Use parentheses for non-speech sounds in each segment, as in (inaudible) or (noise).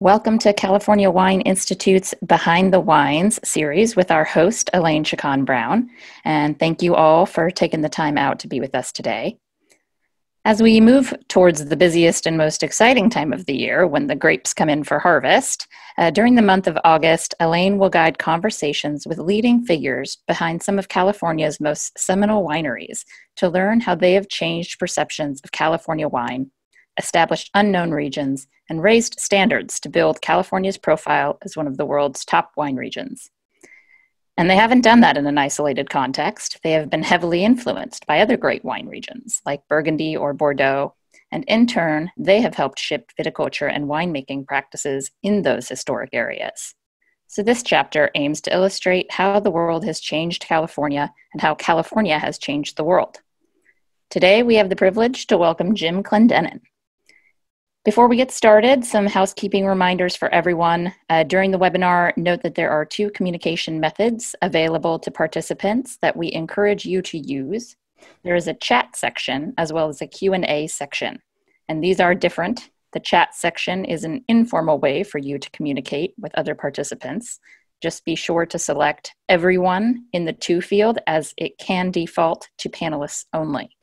Welcome to California Wine Institute's Behind the Wines series with our host, Elaine Chukan Brown. And thank you all for taking the time out to be with us today. As we move towards the busiest and most exciting time of the year when the grapes come in for harvest, uh, during the month of August, Elaine will guide conversations with leading figures behind some of California's most seminal wineries to learn how they have changed perceptions of California wine established unknown regions, and raised standards to build California's profile as one of the world's top wine regions. And they haven't done that in an isolated context. They have been heavily influenced by other great wine regions like Burgundy or Bordeaux, and in turn, they have helped shape viticulture and winemaking practices in those historic areas. So, this chapter aims to illustrate how the world has changed California and how California has changed the world. Today, we have the privilege to welcome Jim Clendenen. Before we get started, some housekeeping reminders for everyone. Uh, during the webinar, note that there are two communication methods available to participants that we encourage you to use. There is a chat section as well as a Q&A section, and these are different. The chat section is an informal way for you to communicate with other participants. Just be sure to select everyone in the to field as it can default to panelists only.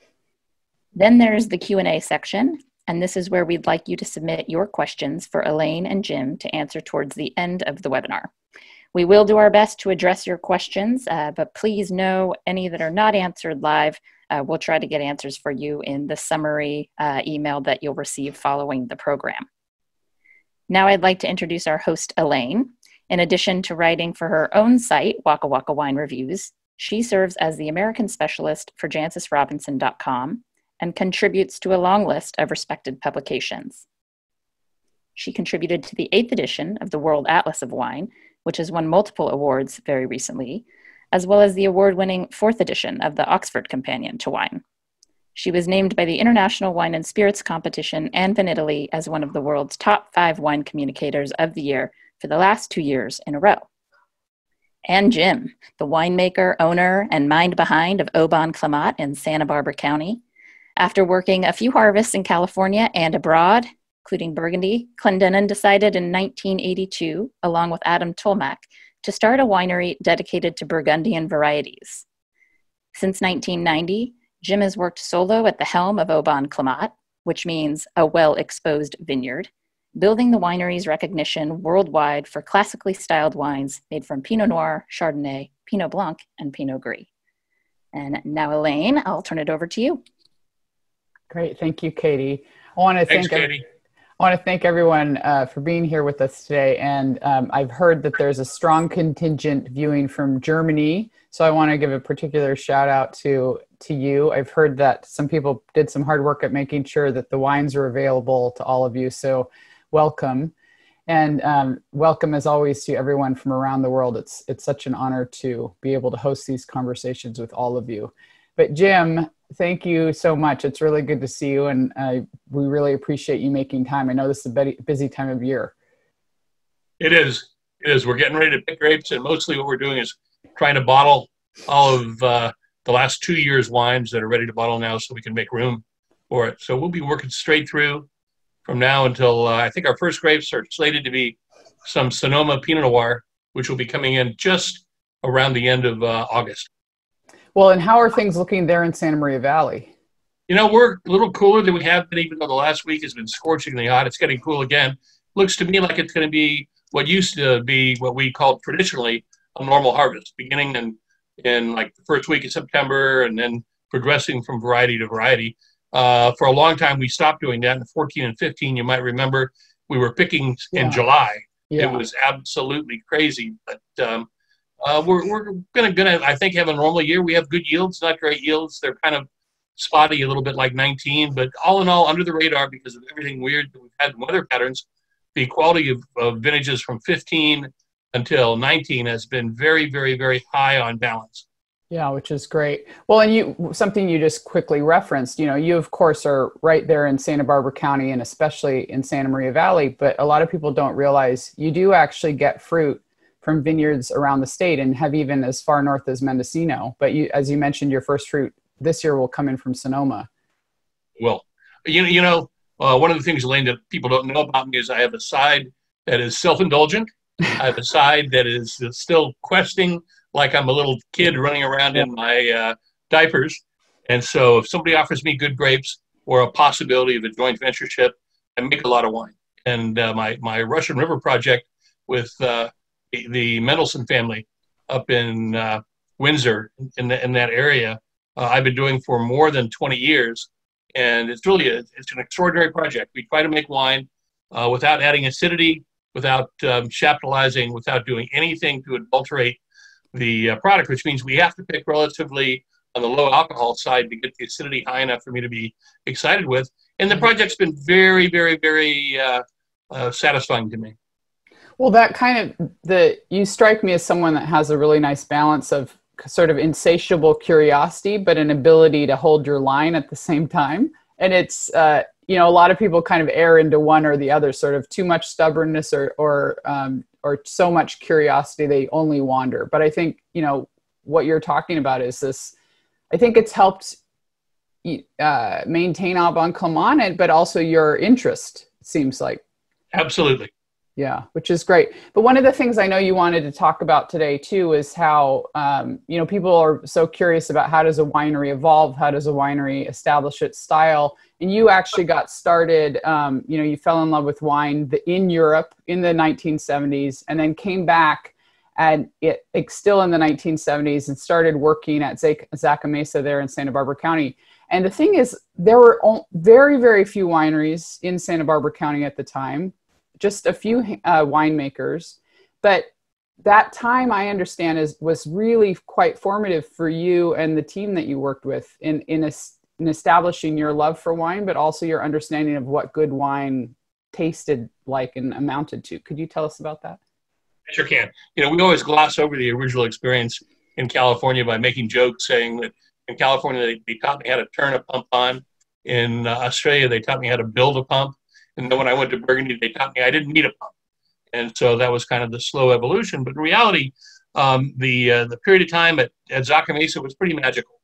Then there's the Q&A section, and this is where we'd like you to submit your questions for Elaine and Jim to answer towards the end of the webinar. We will do our best to address your questions, uh, but please know any that are not answered live, uh, we'll try to get answers for you in the summary uh, email that you'll receive following the program. Now I'd like to introduce our host, Elaine. In addition to writing for her own site, Waka Waka Wine Reviews, she serves as the American specialist for JancisRobinson.com and contributes to a long list of respected publications. She contributed to the eighth edition of the World Atlas of Wine, which has won multiple awards very recently, as well as the award winning fourth edition of the Oxford Companion to Wine. She was named by the International Wine and Spirits Competition and Vinitaly as one of the world's top five wine communicators of the year for the last two years in a row. And Jim, the winemaker, owner, and mind behind of Au Bon Climat in Santa Barbara County, after working a few harvests in California and abroad, including Burgundy, Clendenen decided in 1982, along with Adam Tolmach, to start a winery dedicated to Burgundian varieties. Since 1990, Jim has worked solo at the helm of Au Climat, which means a well exposed vineyard, building the winery's recognition worldwide for classically styled wines made from Pinot Noir, Chardonnay, Pinot Blanc, and Pinot Gris. And now, Elaine, I'll turn it over to you. Great, thank you, Katie. I want to Thanks, thank Katie. I want to thank everyone uh, for being here with us today. And um, I've heard that there's a strong contingent viewing from Germany, so I want to give a particular shout out to to you. I've heard that some people did some hard work at making sure that the wines are available to all of you. So welcome. And um, welcome, as always, to everyone from around the world. It's it's such an honor to be able to host these conversations with all of you. But Jim, thank you so much. It's really good to see you, and uh, we really appreciate you making time. I know this is a busy time of year. It is. It is. We're getting ready to pick grapes, and mostly what we're doing is trying to bottle all of uh, the last two years' wines that are ready to bottle now, so we can make room for it. So we'll be working straight through from now until uh, I think our first grapes are slated to be some Sonoma Pinot Noir, which will be coming in just around the end of uh, August. Well, and how are things looking there in Santa Maria Valley? You know, we're a little cooler than we have been, even though the last week has been scorchingly hot. It's getting cool again. Looks to me like it's going to be what used to be what we called traditionally a normal harvest, beginning in in like the first week of September and then progressing from variety to variety. Uh, for a long time, we stopped doing that. In 14 and 15, you might remember, we were picking in July. Yeah. It was absolutely crazy, but um, uh, we're we're gonna gonna I think have a normal year. We have good yields, not great yields. They're kind of spotty, a little bit like 19, but all in all, under the radar because of everything weird that we've had in weather patterns. The quality of, of vintages from 15 until 19 has been very, very, very high on balance. Yeah, which is great. Well, and you something you just quickly referenced, you know, you of course are right there in Santa Barbara County and especially in Santa Maria Valley, but a lot of people don't realize you do actually get fruit from vineyards around the state and have even as far north as Mendocino. But you, as you mentioned, your first fruit this year will come in from Sonoma. Well, you know, you know, uh, one of the things, Elaine, that people don't know about me is I have a side that is self-indulgent. (laughs) I have a side that is still questing, like I'm a little kid running around in my uh, diapers. And so, if somebody offers me good grapes or a possibility of a joint ventureship, I make a lot of wine. And uh, my my Russian River project with uh, the, Mendelsohn family up in uh, Windsor in, the, in that area, uh, I've been doing for more than 20 years. And it's really a, it's an extraordinary project. We try to make wine uh, without adding acidity, without um, chaptalizing, without doing anything to adulterate the uh, product, which means we have to pick relatively on the low alcohol side to get the acidity high enough for me to be excited with. And the project's been very, very, very uh, uh, satisfying to me. Well, that kind of the you strike me as someone that has a really nice balance of sort of insatiable curiosity, but an ability to hold your line at the same time. And it's uh, you know a lot of people kind of err into one or the other, sort of too much stubbornness or or um, or so much curiosity they only wander. But I think you know what you're talking about is this. I think it's helped uh, maintain Bon Climat, but also your interest seems like. Absolutely. Yeah, which is great. But one of the things I know you wanted to talk about today too is how um, you know people are so curious about how does a winery evolve, how does a winery establish its style, and you actually got started. Um, you know, you fell in love with wine in Europe in the 1970s, and then came back and it, it still in the 1970s and started working at Zaca Mesa there in Santa Barbara County. And the thing is, there were very very few wineries in Santa Barbara County at the time just a few uh, winemakers, but that time I understand is was really quite formative for you and the team that you worked with in in, a, in establishing your love for wine, but also your understanding of what good wine tasted like and amounted to. Could you tell us about that? I sure can. You know, we always gloss over the original experience in California by making jokes saying that in California they, they taught me how to turn a pump on. In uh, Australia, they taught me how to build a pump. And then when I went to Burgundy, they taught me I didn't need a pump. And so that was kind of the slow evolution. But in reality, um, the uh, the period of time at, at Zaca Mesa was pretty magical.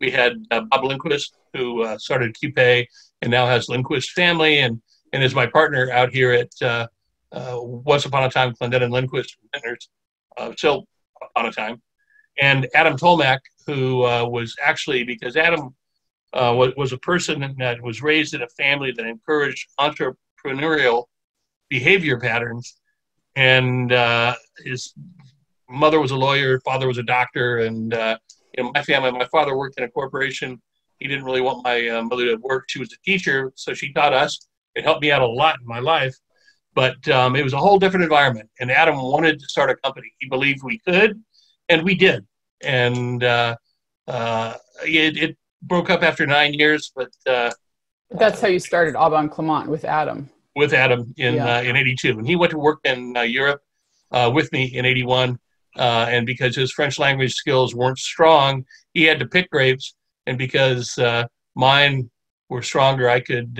We had uh, Bob Lindquist, who uh, started Qupé and now has Lindquist family, and and is my partner out here at uh, uh, Once Upon a Time Clendenen Lindquist Vintners, uh, still upon a time, and Adam Tolmach, who was actually because Adam uh, was, a person that was raised in a family that encouraged entrepreneurial behavior patterns. And uh, his mother was a lawyer, father was a doctor, and uh, in my family, my father worked in a corporation. He didn't really want my uh, mother to work. She was a teacher, so she taught us. It helped me out a lot in my life, but um, it was a whole different environment. And Adam wanted to start a company. He believed we could, and we did. And uh, uh, it, it broke up after nine years, but uh, that's how you started Au Bon Climat with Adam. With Adam in yeah. uh, in '82, and he went to work in uh, Europe uh, with me in '81. Uh, and because his French language skills weren't strong, he had to pick grapes. And because uh, mine were stronger, I could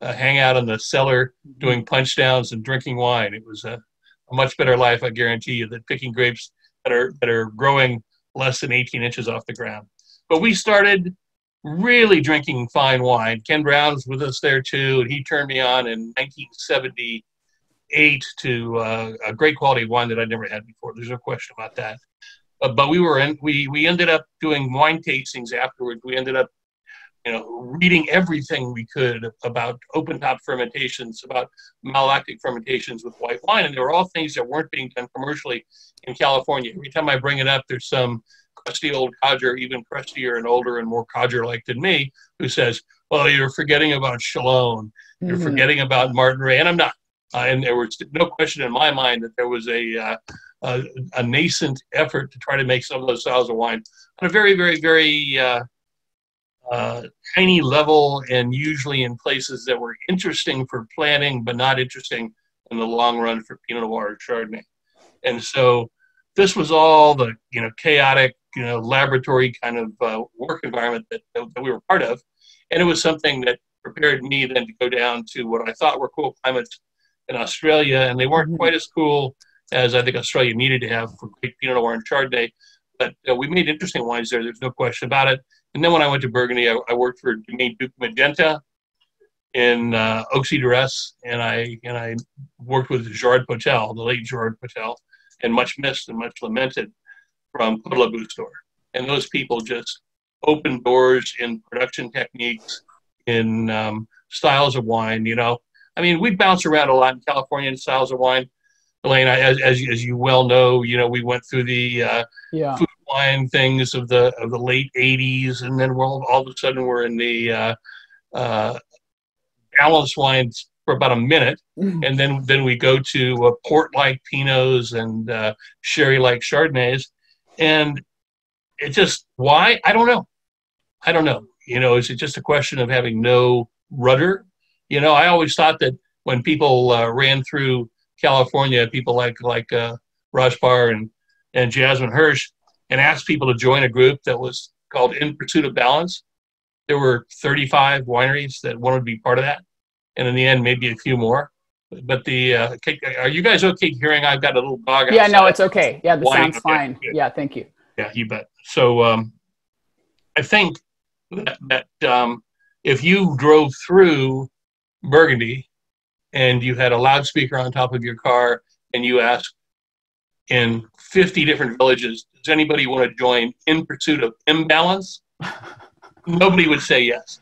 hang out in the cellar doing punch downs and drinking wine. It was a, a much better life, I guarantee you, than picking grapes that are that are growing less than 18 inches off the ground. But we started really drinking fine wine. Ken Brown's with us there too, and he turned me on in 1978 to uh, a great quality wine that I'd never had before. There's no question about that. Uh, but we were in, we we ended up doing wine tastings afterwards. We ended up, you know, reading everything we could about open top fermentations, about malolactic fermentations with white wine, and they were all things that weren't being done commercially in California. Every time I bring it up, there's some crusty old codger, even crustier and older and more codger-like than me, who says, "Well, you're forgetting about Chalone, you're mm-hmm. forgetting about Martin Ray. and I'm not. Uh, and there was no question in my mind that there was a, uh, a, a nascent effort to try to make some of those styles of wine on a very, very, very uh, uh, tiny level, and usually in places that were interesting for planning, but not interesting in the long run for Pinot Noir or Chardonnay. And so this was all the you know chaotic you know laboratory kind of uh, work environment that, that we were part of, and it was something that prepared me then to go down to what I thought were cool climates in Australia, and they weren't mm-hmm. quite as cool as I think Australia needed to have for great Pinot Noir and Chardonnay. But uh, we made interesting wines there. There's no question about it. And then when I went to Burgundy, I, I worked for Domaine Duke Magenta in uh, Auxey Duresses, and I and I worked with Gerard Potel, the late Gerard Potel, and much missed and much lamented from Côte Loup And those people just opened doors in production techniques, in um, styles of wine. You know, I mean, we bounce around a lot in California in styles of wine. Elaine, as, as, as you well know, you know, we went through the uh, yeah. food wine things of the of the late '80s, and then we're all, all of a sudden we're in the uh, uh, balanced wines for about a minute, mm-hmm. and then then we go to uh, port-like Pinots and uh, sherry-like Chardonnays, and it just why I don't know, I don't know. You know, is it just a question of having no rudder? You know, I always thought that when people uh, ran through California, people like like uh, Parr and and Jasmine Hirsch, and asked people to join a group that was called In Pursuit of Balance. There were 35 wineries that wanted to be part of that and in the end, maybe a few more. But the uh, are you guys okay hearing? I've got a little dog. Yeah, no, it's okay. Yeah, the sound's okay, fine. Good. Yeah, thank you. Yeah, you bet. So um, I think that, that um, if you drove through Burgundy and you had a loudspeaker on top of your car and you asked in 50 different villages, does anybody want to join in pursuit of imbalance? (laughs) Nobody would say yes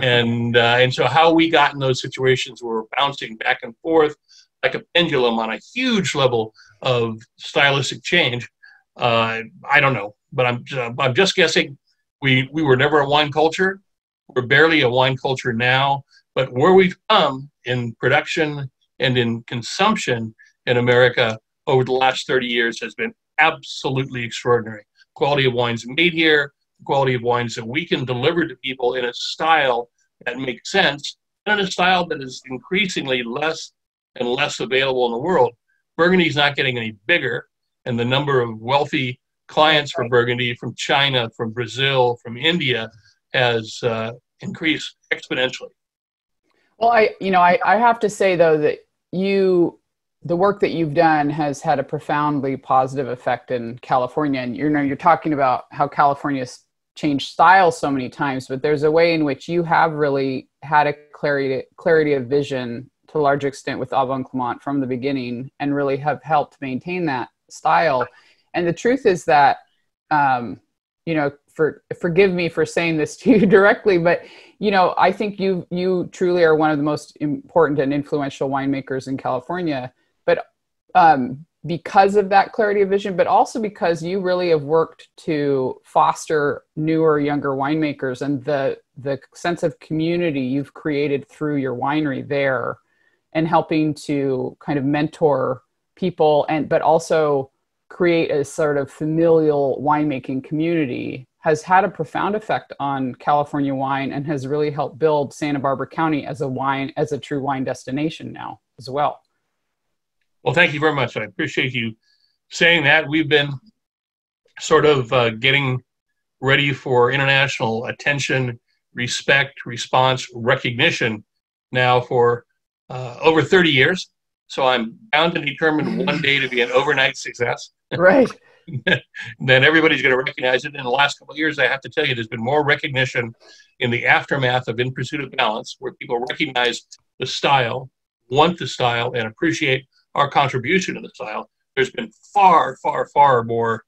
and uh, and so how we got in those situations where we're bouncing back and forth like a pendulum on a huge level of stylistic change. Uh, I don't know, but I'm I'm just guessing. We we were never a wine culture. We're barely a wine culture now, but where we've come in production and in consumption in America over the last 30 years has been absolutely extraordinary. Quality of wines made here, quality of wines that we can deliver to people in a style that makes sense and in a style that is increasingly less and less available in the world. Burgundy is not getting any bigger, and the number of wealthy clients for Burgundy from China, from Brazil, from India has uh, increased exponentially. Well, I, you know, I, I have to say though that you the work that you've done has had a profoundly positive effect in California. And you know, you're talking about how California changed style so many times, but there's a way in which you have really had a clarity clarity of vision to a large extent with Au Bon Climat from the beginning, and really have helped maintain that style. And the truth is that, um, you know, for forgive me for saying this (laughs) to you directly, but you know, I think you you truly are one of the most important and influential winemakers in California. But um, because of that clarity of vision, but also because you really have worked to foster newer, younger winemakers and the the sense of community you've created through your winery there, and helping to kind of mentor people and but also create a sort of familial winemaking community has had a profound effect on California wine and has really helped build Santa Barbara County as a wine as a true wine destination now as well. Well, thank you very much. I appreciate you saying that. We've been sort of uh, getting ready for international attention, respect, response, recognition now for uh, over 30 years. So I'm bound and determined one day to be an overnight success. (laughs) Right. (laughs) then everybody's going to recognize it. In the last couple of years, I have to tell you, there's been more recognition in the aftermath of In Pursuit of Balance, where people recognize the style, want the style, and appreciate our contribution to the style, there's been far, far, far more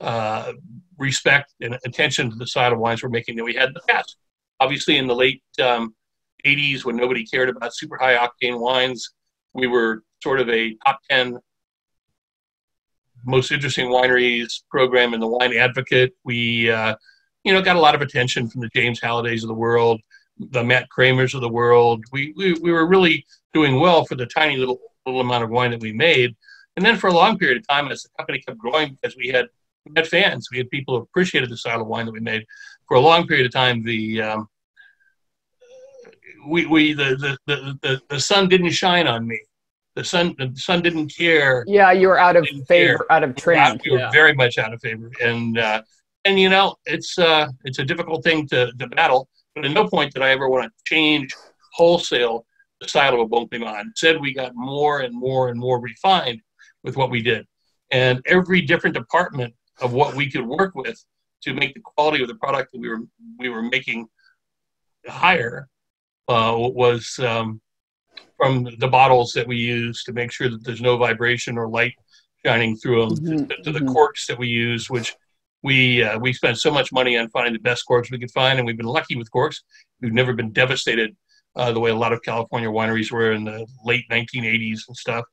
uh, respect and attention to the style of wines we're making than we had in the past. Obviously, in the late um, 80s, when nobody cared about super high octane wines, we were sort of a top 10 most interesting wineries program in the Wine Advocate. We, uh, you know, got a lot of attention from the James Hallidays of the world, the Matt Kramers of the world. We, we, we were really doing well for the tiny little little amount of wine that we made. And then for a long period of time, as the company kept growing, because we had, we had fans, we had people who appreciated the style of wine that we made. For a long period of time, the um, we, we the, the, the, the sun didn't shine on me. The sun the sun didn't care. Yeah, you were out of favor, care. out of trend. You were yeah. very much out of favor, and uh, and you know it's uh, it's a difficult thing to, to battle. But at no point did I ever want to change wholesale the style of Au Bon Climat. Instead, we got more and more and more refined with what we did. And every different department of what we could work with to make the quality of the product that we were we were making higher uh, was um, from the bottles that we use to make sure that there's no vibration or light shining through them, mm-hmm. to, to, the mm-hmm. corks that we use, which we uh, we spent so much money on finding the best corks we could find, and we've been lucky with corks. We've never been devastated uh, the way a lot of California wineries were in the late 1980s and stuff.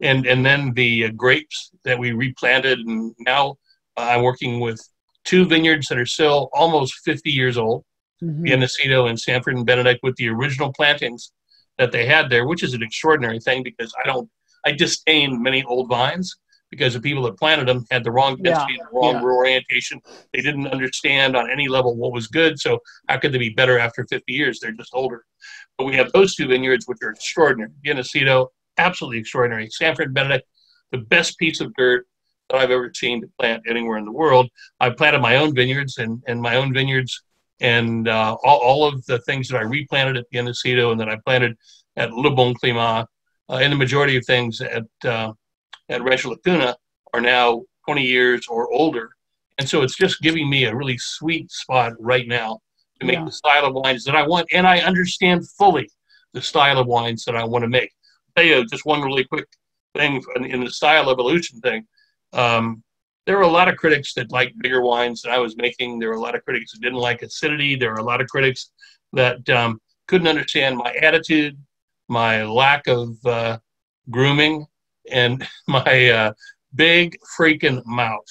And and then the uh, grapes that we replanted, and now uh, I'm working with two vineyards that are still almost 50 years old, mm-hmm. And Sanford and Benedict, with the original plantings that they had there, which is an extraordinary thing because I don't I disdain many old vines because the people that planted them had the wrong density, yeah. the wrong yeah. orientation. They didn't understand on any level what was good. So how could they be better after 50 years? They're just older. But we have those two vineyards, which are extraordinary. Bien Nacido, absolutely extraordinary. Sanford Benedict, the best piece of dirt that I've ever seen to plant anywhere in the world. I planted my own vineyards and, and my own vineyards and uh, all, all of the things that I replanted at Bien Nacido and that I planted at Le Bon Climat, uh, and the majority of things at uh, at Rancho La Cuna are now 20 years or older. And so it's just giving me a really sweet spot right now to make yeah. the style of wines that I want. And I understand fully the style of wines that I want to make. I'll tell you just one really quick thing in the style evolution thing. Um, there were a lot of critics that liked bigger wines that I was making. There were a lot of critics that didn't like acidity. There were a lot of critics that um, couldn't understand my attitude, my lack of uh, grooming, and (laughs) my uh, big freaking mouth.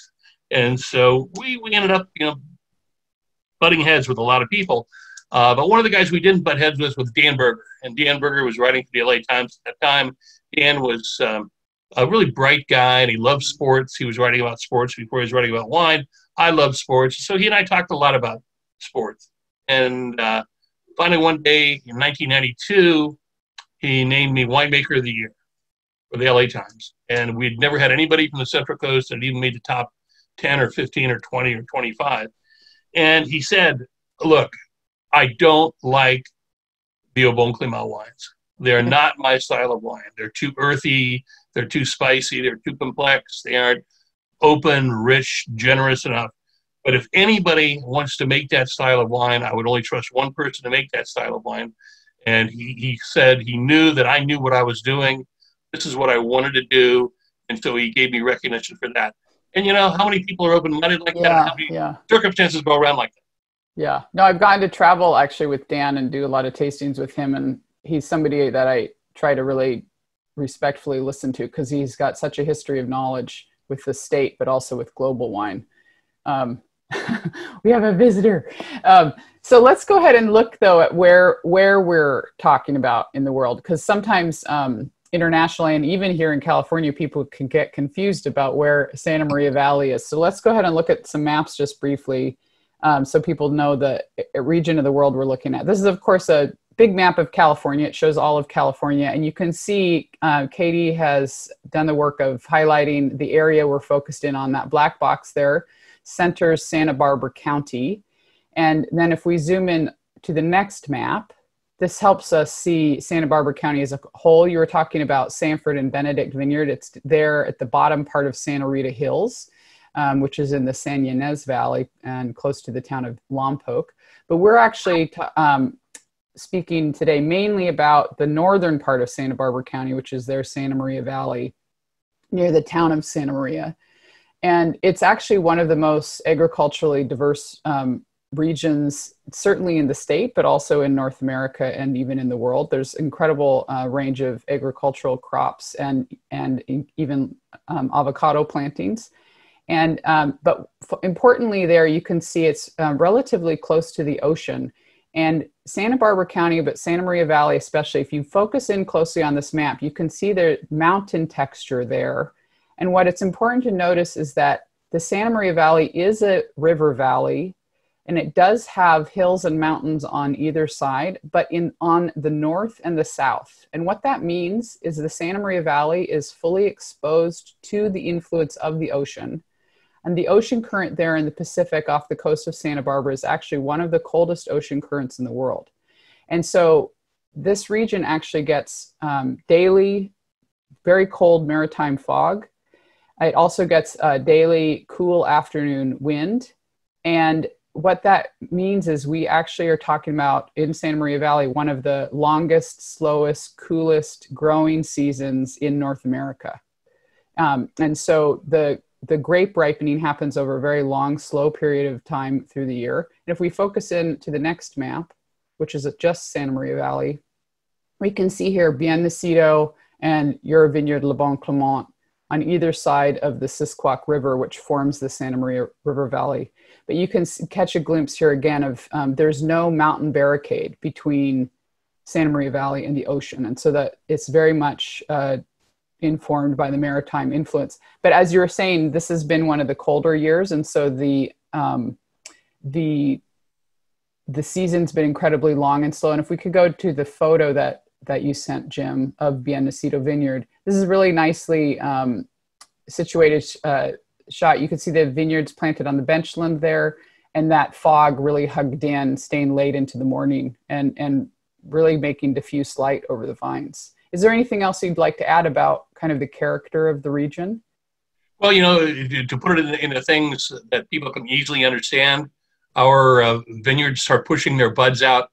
And so we, we ended up, you know, butting heads with a lot of people. Uh, but one of the guys we didn't butt heads with was Dan Berger. And Dan Berger was writing for the LA Times at that time. Dan was um, a really bright guy and he loved sports. He was writing about sports before he was writing about wine. I love sports. So he and I talked a lot about sports. And uh, finally, one day in 1992, he named me Winemaker of the Year for the LA Times. And we'd never had anybody from the Central Coast that even made the top 10 or 15 or 20 or 25. And he said, Look, I don't like the Au Bon Climat wines. They're not my style of wine. They're too earthy, they're too spicy, they're too complex, they aren't open, rich, generous enough. But if anybody wants to make that style of wine, I would only trust one person to make that style of wine. And he, he said he knew that I knew what I was doing this is what I wanted to do. And so he gave me recognition for that. And you know, how many people are open minded like yeah, that? How many yeah. circumstances go around like that? Yeah. No, I've gotten to travel actually with Dan and do a lot of tastings with him. And he's somebody that I try to really respectfully listen to because he's got such a history of knowledge with the state, but also with global wine. Um, (laughs) we have a visitor. Um, so let's go ahead and look though at where where we're talking about in the world because sometimes um, internationally and even here in California, people can get confused about where Santa Maria Valley is. So let's go ahead and look at some maps just briefly um, so people know the uh, region of the world we're looking at. This is, of course, a big map of California. It shows all of California. And you can see uh, Katie has done the work of highlighting the area we're focused in on. That black box there centers Santa Barbara County. And then if we zoom in to the next map, this helps us see Santa Barbara County as a whole. You were talking about Sanford and Benedict Vineyard. It's there at the bottom part of Santa Rita Hills, um, which is in the Santa Ynez Valley and close to the town of Lompoc. But we're actually t- um, speaking today mainly about the northern part of Santa Barbara County, which is their Santa Maria Valley near the town of Santa Maria. And it's actually one of the most agriculturally diverse um, regions, certainly in the state, but also in North America and even in the world. There's incredible uh, range of agricultural crops and and even um, avocado plantings. And um, but f- importantly, there you can see it's um, relatively close to the ocean. And Santa Barbara County, but Santa Maria Valley especially, if you focus in closely on this map, you can see the mountain texture there. And what it's important to notice is that the Santa Maria Valley is a river valley and it does have hills and mountains on either side but in on the north and the south. And what that means is the santa maria valley is fully exposed to the influence of the ocean. And the ocean current there in the pacific off the coast of santa barbara is actually one of the coldest ocean currents in the world. And so this region actually gets um, daily very cold maritime fog. It also gets a daily cool afternoon wind. And what that means is we actually are talking about in Santa Maria Valley one of the longest, slowest, coolest growing seasons in North America. Um, and so the the grape ripening happens over a very long, slow period of time through the year. And if we focus in to the next map, which is just Santa Maria Valley, we can see here Bien Nacido and your vineyard Le Bon Climat on either side of the Sisquoc River, which forms the Santa Maria River Valley. But you can catch a glimpse here again of um, there's no mountain barricade between Santa Maria Valley and the ocean. And so that it's very much uh, informed by the maritime influence. But as you were saying, this has been one of the colder years. And so the, um, the, the season's been incredibly long and slow. And if we could go to the photo that that you sent, Jim, of Bien Nacido Vineyard. This is really nicely um, situated uh, shot. You can see the vineyards planted on the benchland there, and that fog really hugged in, staying late into the morning, and and really making diffuse light over the vines. Is there anything else you'd like to add about kind of the character of the region? Well, you know, to put it into things that people can easily understand, our uh, vineyards start pushing their buds out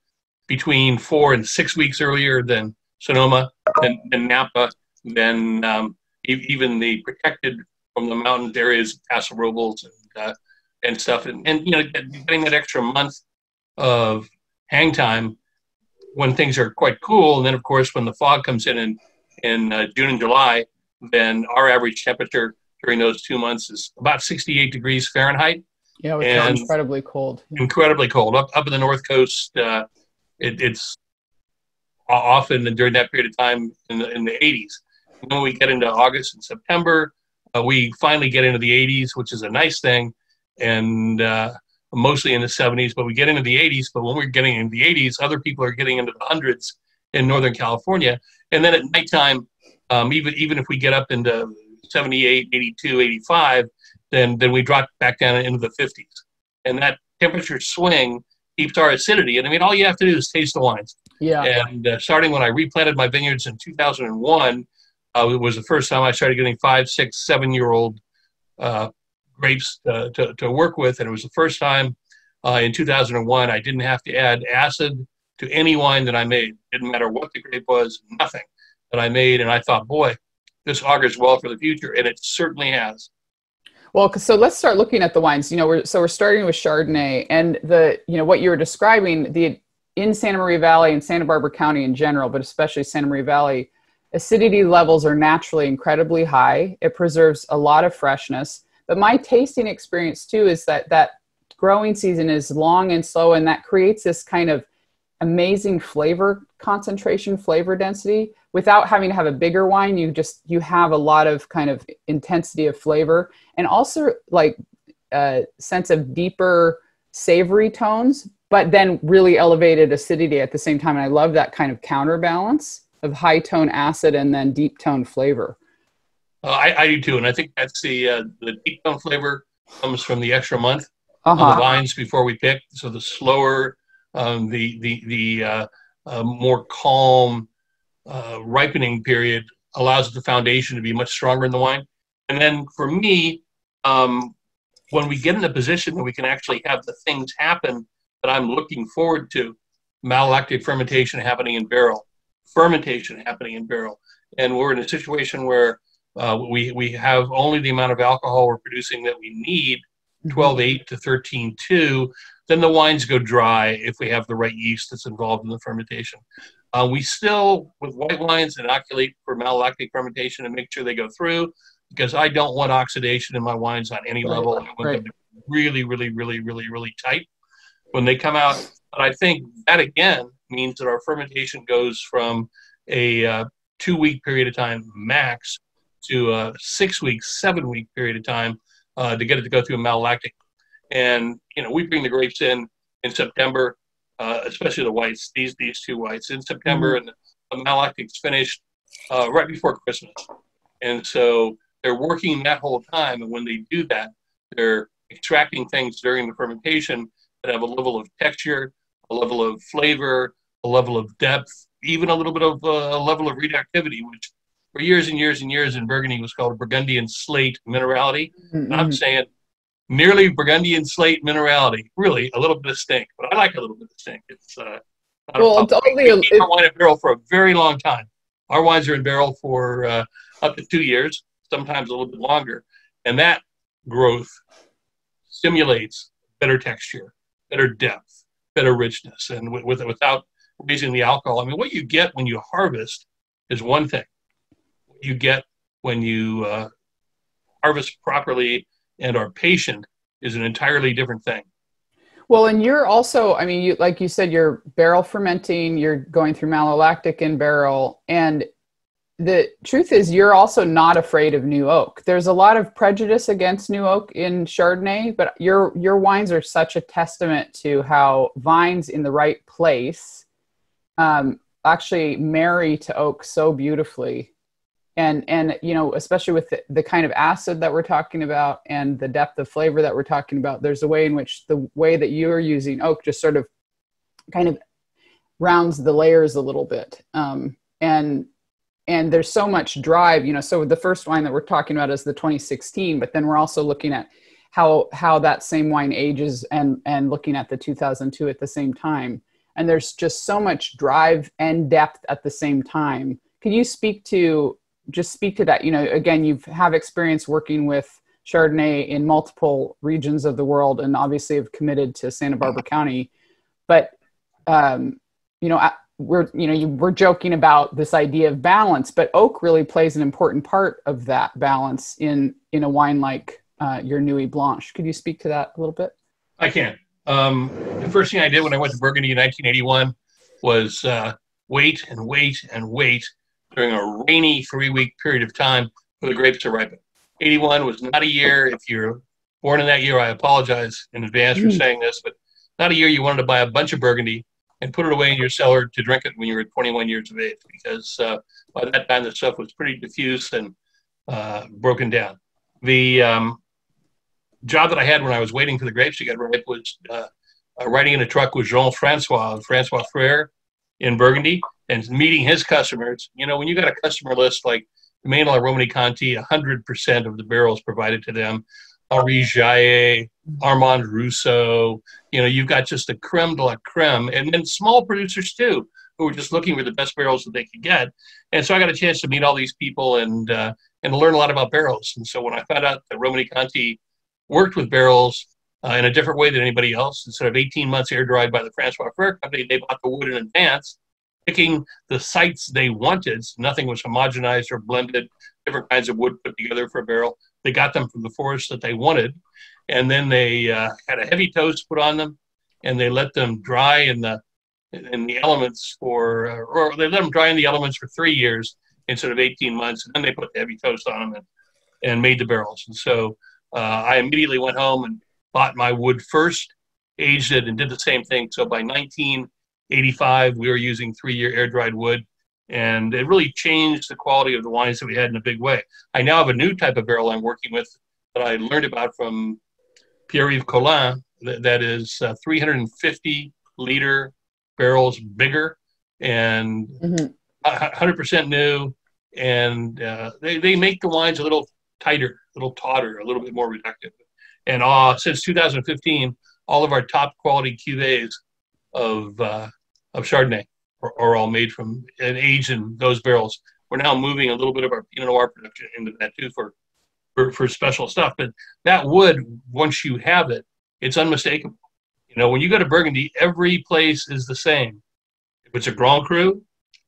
between four and six weeks earlier than Sonoma, than, than Napa, than um, e- even the protected from the mountain areas, Paso Robles and uh, and stuff, and, and you know getting that extra month of hang time when things are quite cool, and then of course when the fog comes in in, in uh, June and July, then our average temperature during those two months is about 68 degrees Fahrenheit. Yeah, it's incredibly cold. Incredibly cold. Up up in the north coast, uh, it, it's often during that period of time in the, in the 80s. And when we get into August and September, uh, we finally get into the 80s, which is a nice thing, and uh, mostly in the 70s. But we get into the 80s. But when we're getting into the 80s, other people are getting into the hundreds in Northern California. And then at nighttime, um, even even if we get up into 78, 82, 85, then then we drop back down into the 50s. And that temperature swing keeps our acidity. And I mean, all you have to do is taste the wines. Yeah. And uh, starting when I replanted my vineyards in 2001, uh, it was the first time I started getting five, six, seven year old uh, grapes to, to, to, work with. And it was the first time uh, in 2001 I didn't have to add acid to any wine that I made. Didn't matter what the grape was, nothing that I made. And I thought, boy, this augurs well for the future. And it certainly has. Well, so let's start looking at the wines. You know, we're, so we're starting with Chardonnay, and the you know what you were describing the in Santa Maria Valley and Santa Barbara County in general, but especially Santa Maria Valley, acidity levels are naturally incredibly high. It preserves a lot of freshness. But my tasting experience too is that that growing season is long and slow, and that creates this kind of amazing flavor concentration, flavor density without having to have a bigger wine you just you have a lot of kind of intensity of flavor and also like a sense of deeper savory tones but then really elevated acidity at the same time. And i love that kind of counterbalance of high tone acid and then deep tone flavor. Uh, I, I, do too. And i think that's the uh, the deep tone flavor comes from the extra month uh-huh. on the vines before we pick. So the slower um, the the the uh, uh more calm uh, ripening period allows the foundation to be much stronger in the wine. And then for me, um, when we get in a position that we can actually have the things happen that I'm looking forward to, malolactic fermentation happening in barrel, fermentation happening in barrel, and we're in a situation where uh, we we have only the amount of alcohol we're producing that we need, mm-hmm. 12.8 to 13.2, then the wines go dry if we have the right yeast that's involved in the fermentation. Uh, we still, with white wines, inoculate for malolactic fermentation and make sure they go through because I don't want oxidation in my wines on any right, level. I want right. them to be really, really, really, really, really tight when they come out. But I think that again means that our fermentation goes from a uh, two week period of time max to a six week, seven week period of time uh, to get it to go through a malolactic. And, you know, we bring the grapes in in September uh, especially the whites, these these two whites in September, mm-hmm. and the malolactic's finished uh, right before Christmas, and so they're working that whole time. And when they do that, they're extracting things during the fermentation that have a level of texture, a level of flavor, a level of depth, even a little bit of uh, a level of reductivity, which for years and years and years in Burgundy was called Burgundian slate minerality. Mm-hmm. I'm saying nearly Burgundian slate minerality. Really, a little bit of stink, but I like a little bit of stink. It's uh, well, it's only a, our wine in barrel for a very long time. Our wines are in barrel for uh, up to two years, sometimes a little bit longer, and that growth stimulates better texture, better depth, better richness, and with, with without raising the alcohol. I mean, what you get when you harvest is one thing. What you get when you uh, harvest properly and our patient is an entirely different thing. Well, and you're also, I mean, you like you said, you're barrel fermenting, you're going through malolactic in barrel, and the truth is you're also not afraid of new oak. There's a lot of prejudice against new oak in Chardonnay, but your your wines are such a testament to how vines in the right place um, actually marry to oak so beautifully and and you know especially with the, the, kind of acid that we're talking about and the depth of flavor that we're talking about there's a way in which the way that you're using oak just sort of kind of rounds the layers a little bit. Um, and and there's so much drive you know so the first wine that we're talking about is the 2016 but then we're also looking at how how that same wine ages and and looking at the 2002 at the same time. And there's just so much drive and depth at the same time. Can you speak to just speak to that. You know, again, you have experience working with Chardonnay in multiple regions of the world, and obviously have committed to Santa Barbara County. But um, you know, we're you know we're joking about this idea of balance, but oak really plays an important part of that balance in in a wine like uh, your Nuit Blanche. Could you speak to that a little bit? I can. Um, the first thing I did when I went to Burgundy in 1981 was uh, wait and wait and wait during a rainy three week period of time for the grapes to ripen. 81 was not a year, if you're born in that year, I apologize in advance mm. for saying this, but not a year you wanted to buy a bunch of Burgundy and put it away in your cellar to drink it when you were 21 years of age, because uh, by that time the stuff was pretty diffuse and uh, broken down. The um, job that I had when I was waiting for the grapes to get ripe was uh, uh riding in a truck with Jean Francois, Francois Frere in Burgundy, and meeting his customers. You know, when you got a customer list like Maynard Romanée-Conti, 100% of the barrels provided to them. Henri Jayer, Armand Rousseau, you know, you've got just a creme de la creme, and then small producers too, who were just looking for the best barrels that they could get. And so I got a chance to meet all these people and uh, and learn a lot about barrels. And so when I found out that Romanée-Conti worked with barrels uh, in a different way than anybody else, instead of 18 months air dried by the Francois Frere Company, they bought the wood in advance picking the sites they wanted. Nothing was homogenized or blended, different kinds of wood put together for a barrel. They got them from the forest that they wanted. And then they uh, had a heavy toast put on them and they let them dry in the in the elements for, uh, or they let them dry in the elements for three years instead of 18 months. And then they put the heavy toast on them and, and made the barrels. And so uh, I immediately went home and bought my wood first, aged it, and did the same thing. So by 19, 85, we were using three year air dried wood. And it really changed the quality of the wines that we had in a big way. I now have a new type of barrel I'm working with that I learned about from Pierre Yves Colin that, that is uh, 350 liter barrels bigger and mm-hmm. 100% new. And uh, they, they make the wines a little tighter, a little tauter, a little bit more reductive. And uh, since 2015, all of our top quality cuvées of uh, of Chardonnay are, are all made from and aged in those barrels. We're now moving a little bit of our Pinot Noir production into that too for, for, for special stuff. But that wood, once you have it, it's unmistakable. You know, when you go to Burgundy, every place is the same. If it's a Grand Cru,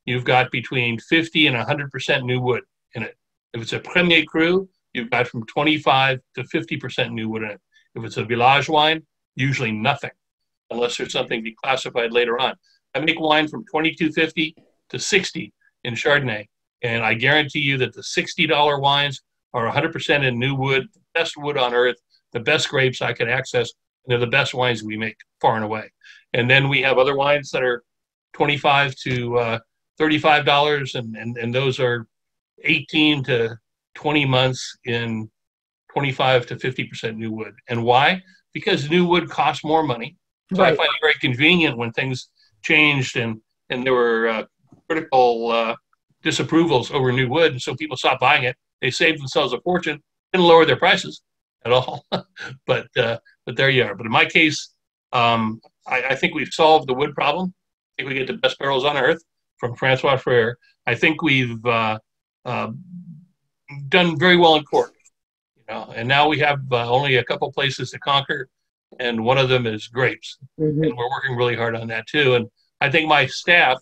you've got between 50 and 100% new wood in it. If it's a Premier Cru, you've got from 25 to 50% new wood in it. If it's a village wine, usually nothing, unless there's something declassified later on. I make wine from 22.50 to 60 in Chardonnay, and I guarantee you that the $60 wines are 100% in new wood, the best wood on earth, the best grapes I can access, and they're the best wines we make far and away. And then we have other wines that are 25 to uh, $35, and, and, and those are 18 to 20 months in 25 to 50% new wood. And why? Because new wood costs more money. So right. I find it very convenient when things changed and and there were uh, critical uh, disapprovals over new wood, and so people stopped buying it. They saved themselves a fortune and lowered their prices. at all. (laughs) but uh, but there you are. But in my case, um, I, I, think we've solved the wood problem. I think we get the best barrels on earth from Francois Frere. I think we've uh, uh, done very well in cork. You know, and now we have uh, only a couple places to conquer, and one of them is grapes, mm-hmm. and we're working really hard on that too. And I think my staff,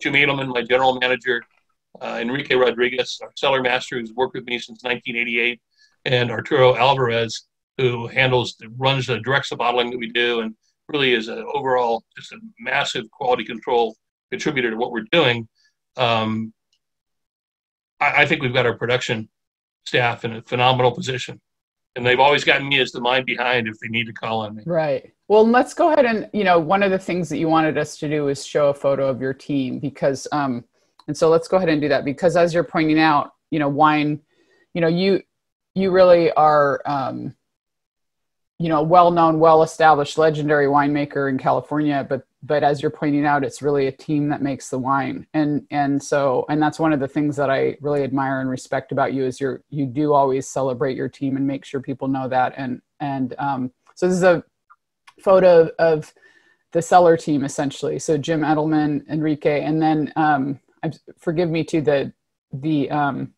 Jim Edelman, my general manager, uh, Enrique Rodriguez, our cellar master, who's worked with me since 1988, and Arturo Alvarez, who handles, runs the directs the bottling that we do, and really is an overall just a massive quality control contributor to what we're doing. Um, I, I think we've got our production staff in a phenomenal position and they've always gotten me as the mind behind if they need to call on me. Right. Well, let's go ahead and you know one of the things that you wanted us to do is show a photo of your team because um, and so let's go ahead and do that because as you're pointing out, you know, wine, you know, you you really are um, you know, well-known, well-established, legendary winemaker in California, but but as you're pointing out, it's really a team that makes the wine, and and so and that's one of the things that I really admire and respect about you is you're you do always celebrate your team and make sure people know that, and and um, so this is a photo of the cellar team essentially. So Jim Edelman, Enrique, and then um, forgive me to the the um,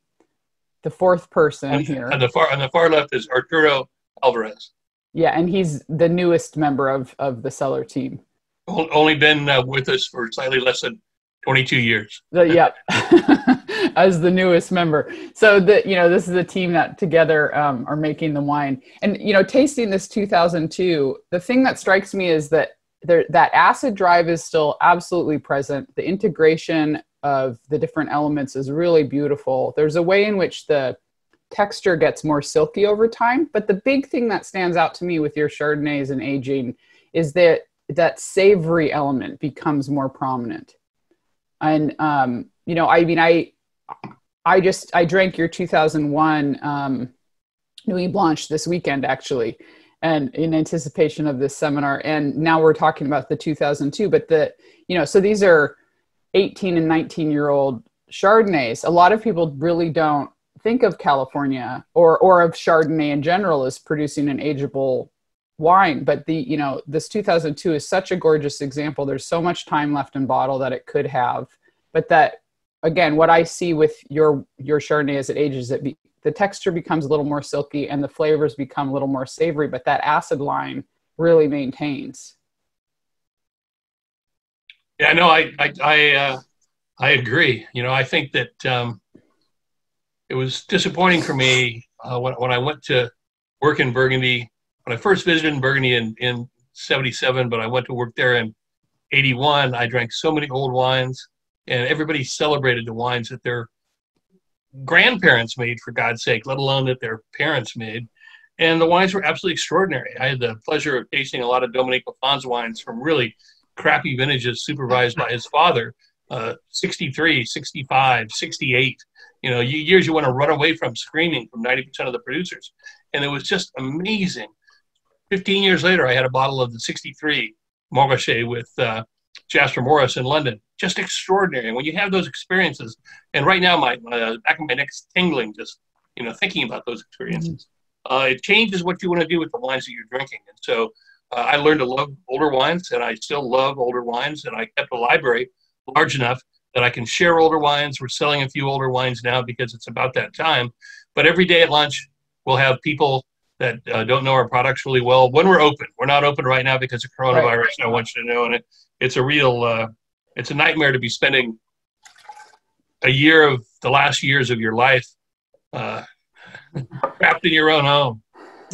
the fourth person and, here. On the far on the far left is Arturo Alvarez. Yeah, and he's the newest member of of the cellar team. Only been uh, with us for slightly less than 22 years. The, yeah, (laughs) as the newest member. So the you know this is a team that together um, are making the wine, and you know tasting this 2002. The thing that strikes me is that there that acid drive is still absolutely present. The integration of the different elements is really beautiful. There's a way in which the texture gets more silky over time, but the big thing that stands out to me with your Chardonnays and aging is that that savory element becomes more prominent. And um, you know, I mean, I I just I drank your 2001 um, Nuit Blanche this weekend actually, and in anticipation of this seminar. And now we're talking about the 2002, but the you know, so these are 18 and 19 year old Chardonnays. A lot of people really don't think of California or or of Chardonnay in general as producing an ageable wine but the you know this 2002 is such a gorgeous example. There's so much time left in bottle that it could have but that again what i see with your your chardonnay as it ages it be, the texture becomes a little more silky and the flavors become a little more savory but that acid line really maintains. Yeah no i i i, uh, I agree. You know i think that um, it was disappointing for me uh, when, when i went to work in burgundy when I first visited Burgundy in, in 77, but I went to work there in 81, I drank so many old wines and everybody celebrated the wines that their grandparents made, for God's sake, let alone that their parents made. And the wines were absolutely extraordinary. I had the pleasure of tasting a lot of Dominique Lafon's wines from really crappy vintages supervised by his father, uh, 63, 65, 68. You know, years you want to run away from screaming from 90% of the producers. And it was just amazing 15 years later, I had a bottle of the 63 Montrachet with uh, Jasper Morris in London. Just extraordinary. And when you have those experiences, and right now my, my back of my neck is tingling just you know thinking about those experiences. Mm-hmm. Uh, it changes what you want to do with the wines that you're drinking. And so uh, I learned to love older wines, and I still love older wines. And I kept a library large enough that I can share older wines. We're selling a few older wines now because it's about that time. But every day at lunch, we'll have people that uh, don't know our products really well when we're open. We're not open right now because of coronavirus. Right. I want you to know, and it, it's a real, uh, it's a nightmare to be spending a year of the last years of your life uh, (laughs) trapped in your own home,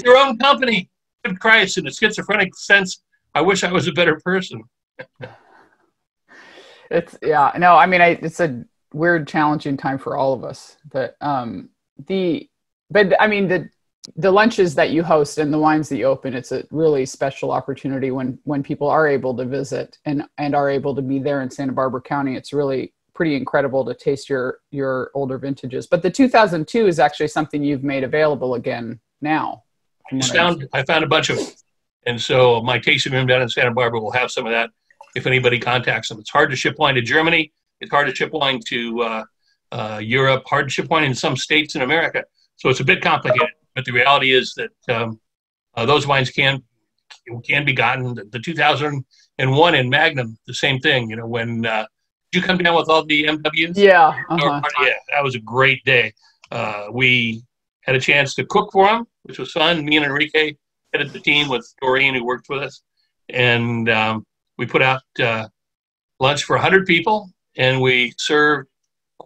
your own company. Good Christ, in a schizophrenic sense, I wish I was a better person. (laughs) it's yeah, no, I mean, I, it's a weird, challenging time for all of us. But um, the, but I mean, the the lunches that you host and the wines that you open it's a really special opportunity when when people are able to visit and and are able to be there in santa barbara county it's really pretty incredible to taste your your older vintages but the 2002 is actually something you've made available again now I found I found a bunch of them and so my tasting room down in Santa Barbara will have some of that if anybody contacts them. It's hard to ship wine to Germany. It's hard to ship wine to uh, uh, Europe. Hard to ship wine in some states in America. So it's a bit complicated. But the reality is that um, uh, those wines can can be gotten. The, the 2001 in Magnum, the same thing. You know, when uh, did you come down with all the MWs? Yeah, uh-huh. yeah, that was a great day. Uh, we had a chance to cook for them, which was fun. Me and Enrique headed the team with Doreen, who worked with us, and um, we put out uh, lunch for 100 people, and we served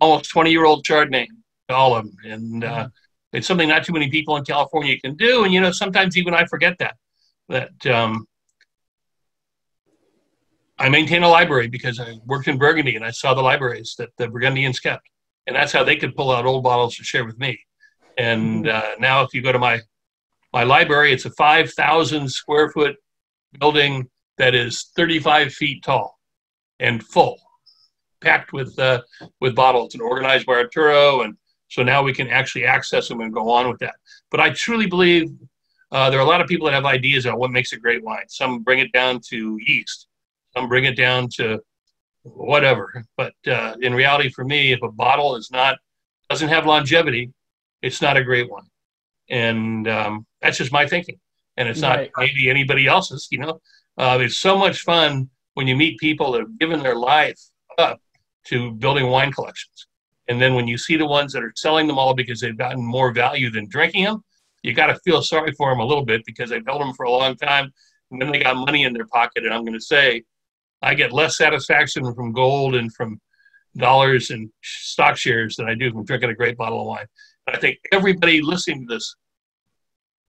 almost 20 year old Chardonnay to all of them. And uh, mm-hmm. It's something not too many people in California can do. And, you know, sometimes even I forget that, that um, I maintain a library because I worked in Burgundy and I saw the libraries that the Burgundians kept. And that's how they could pull out old bottles to share with me. And mm-hmm. uh, now, if you go to my my library, it's a 5,000 square foot building that is 35 feet tall and full, packed with uh, with bottles and organized by Arturo, and so now we can actually access them and go on with that. But I truly believe uh, there are a lot of people that have ideas on what makes a great wine. Some bring it down to yeast, some bring it down to whatever. But uh, in reality, for me, if a bottle is not doesn't have longevity, it's not a great one, and um, that's just my thinking. And it's not right. maybe anybody else's. You know, uh, it's so much fun when you meet people that have given their life up to building wine collections. And then when you see the ones that are selling them all because they've gotten more value than drinking them, you got to feel sorry for them a little bit because they've held them for a long time and then they got money in their pocket. And I'm going to say, I get less satisfaction from gold and from dollars and stock shares than I do from drinking a great bottle of wine. And I think everybody listening to this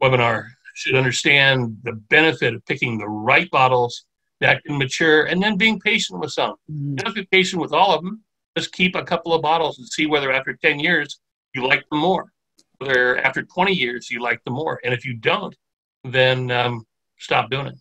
webinar should understand the benefit of picking the right bottles that can mature and then being patient with some. Mm-hmm. Don't be patient with all of them. Just keep a couple of bottles and see whether after 10 years you like them more, whether after 20 years you like them more. And if you don't, then um, stop doing it.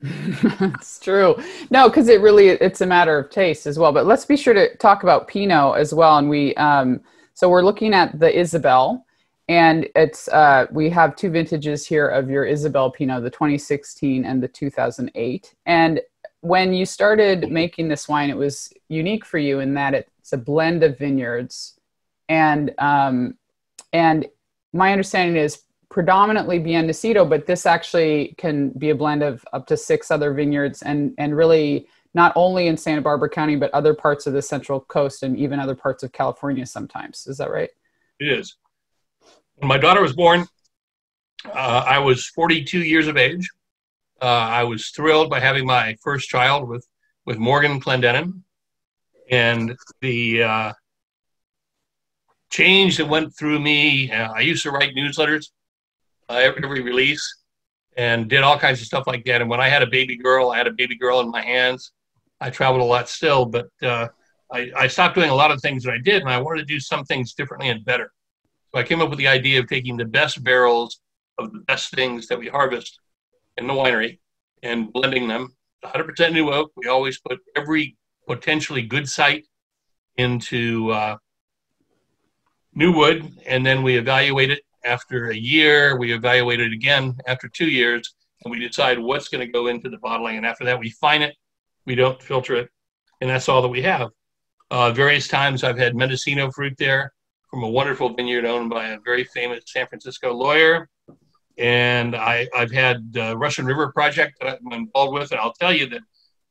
(laughs) it's true. No, because it really it's a matter of taste as well. But let's be sure to talk about Pinot as well. And we um, so we're looking at the Isabel, and it's uh, we have two vintages here of your Isabel Pinot, the 2016 and the 2008. And when you started making this wine, it was unique for you in that it's a blend of vineyards, and um, and my understanding is predominantly Bien Nacido, but this actually can be a blend of up to six other vineyards, and and really not only in Santa Barbara County, but other parts of the Central Coast and even other parts of California. Sometimes is that right? It is. When my daughter was born, uh, I was 42 years of age. Uh, I was thrilled by having my first child with, with Morgan Clendenen. And the uh, change that went through me, uh, I used to write newsletters uh, every, release and did all kinds of stuff like that. And when I had a baby girl, I had a baby girl in my hands. I traveled a lot still, but uh, I, I stopped doing a lot of things that I did, and I wanted to do some things differently and better. So I came up with the idea of taking the best barrels of the best things that we harvest in the winery and blending them 100% new oak. We always put every potentially good site into uh, new wood, and then we evaluate it after a year. We evaluate it again after two years, and we decide what's going to go into the bottling. And after that, we fine it. We don't filter it, and that's all that we have. Uh, various times I've had Mendocino fruit there from a wonderful vineyard owned by a very famous San Francisco lawyer. And I, have had the Russian River project that I'm involved with. And I'll tell you that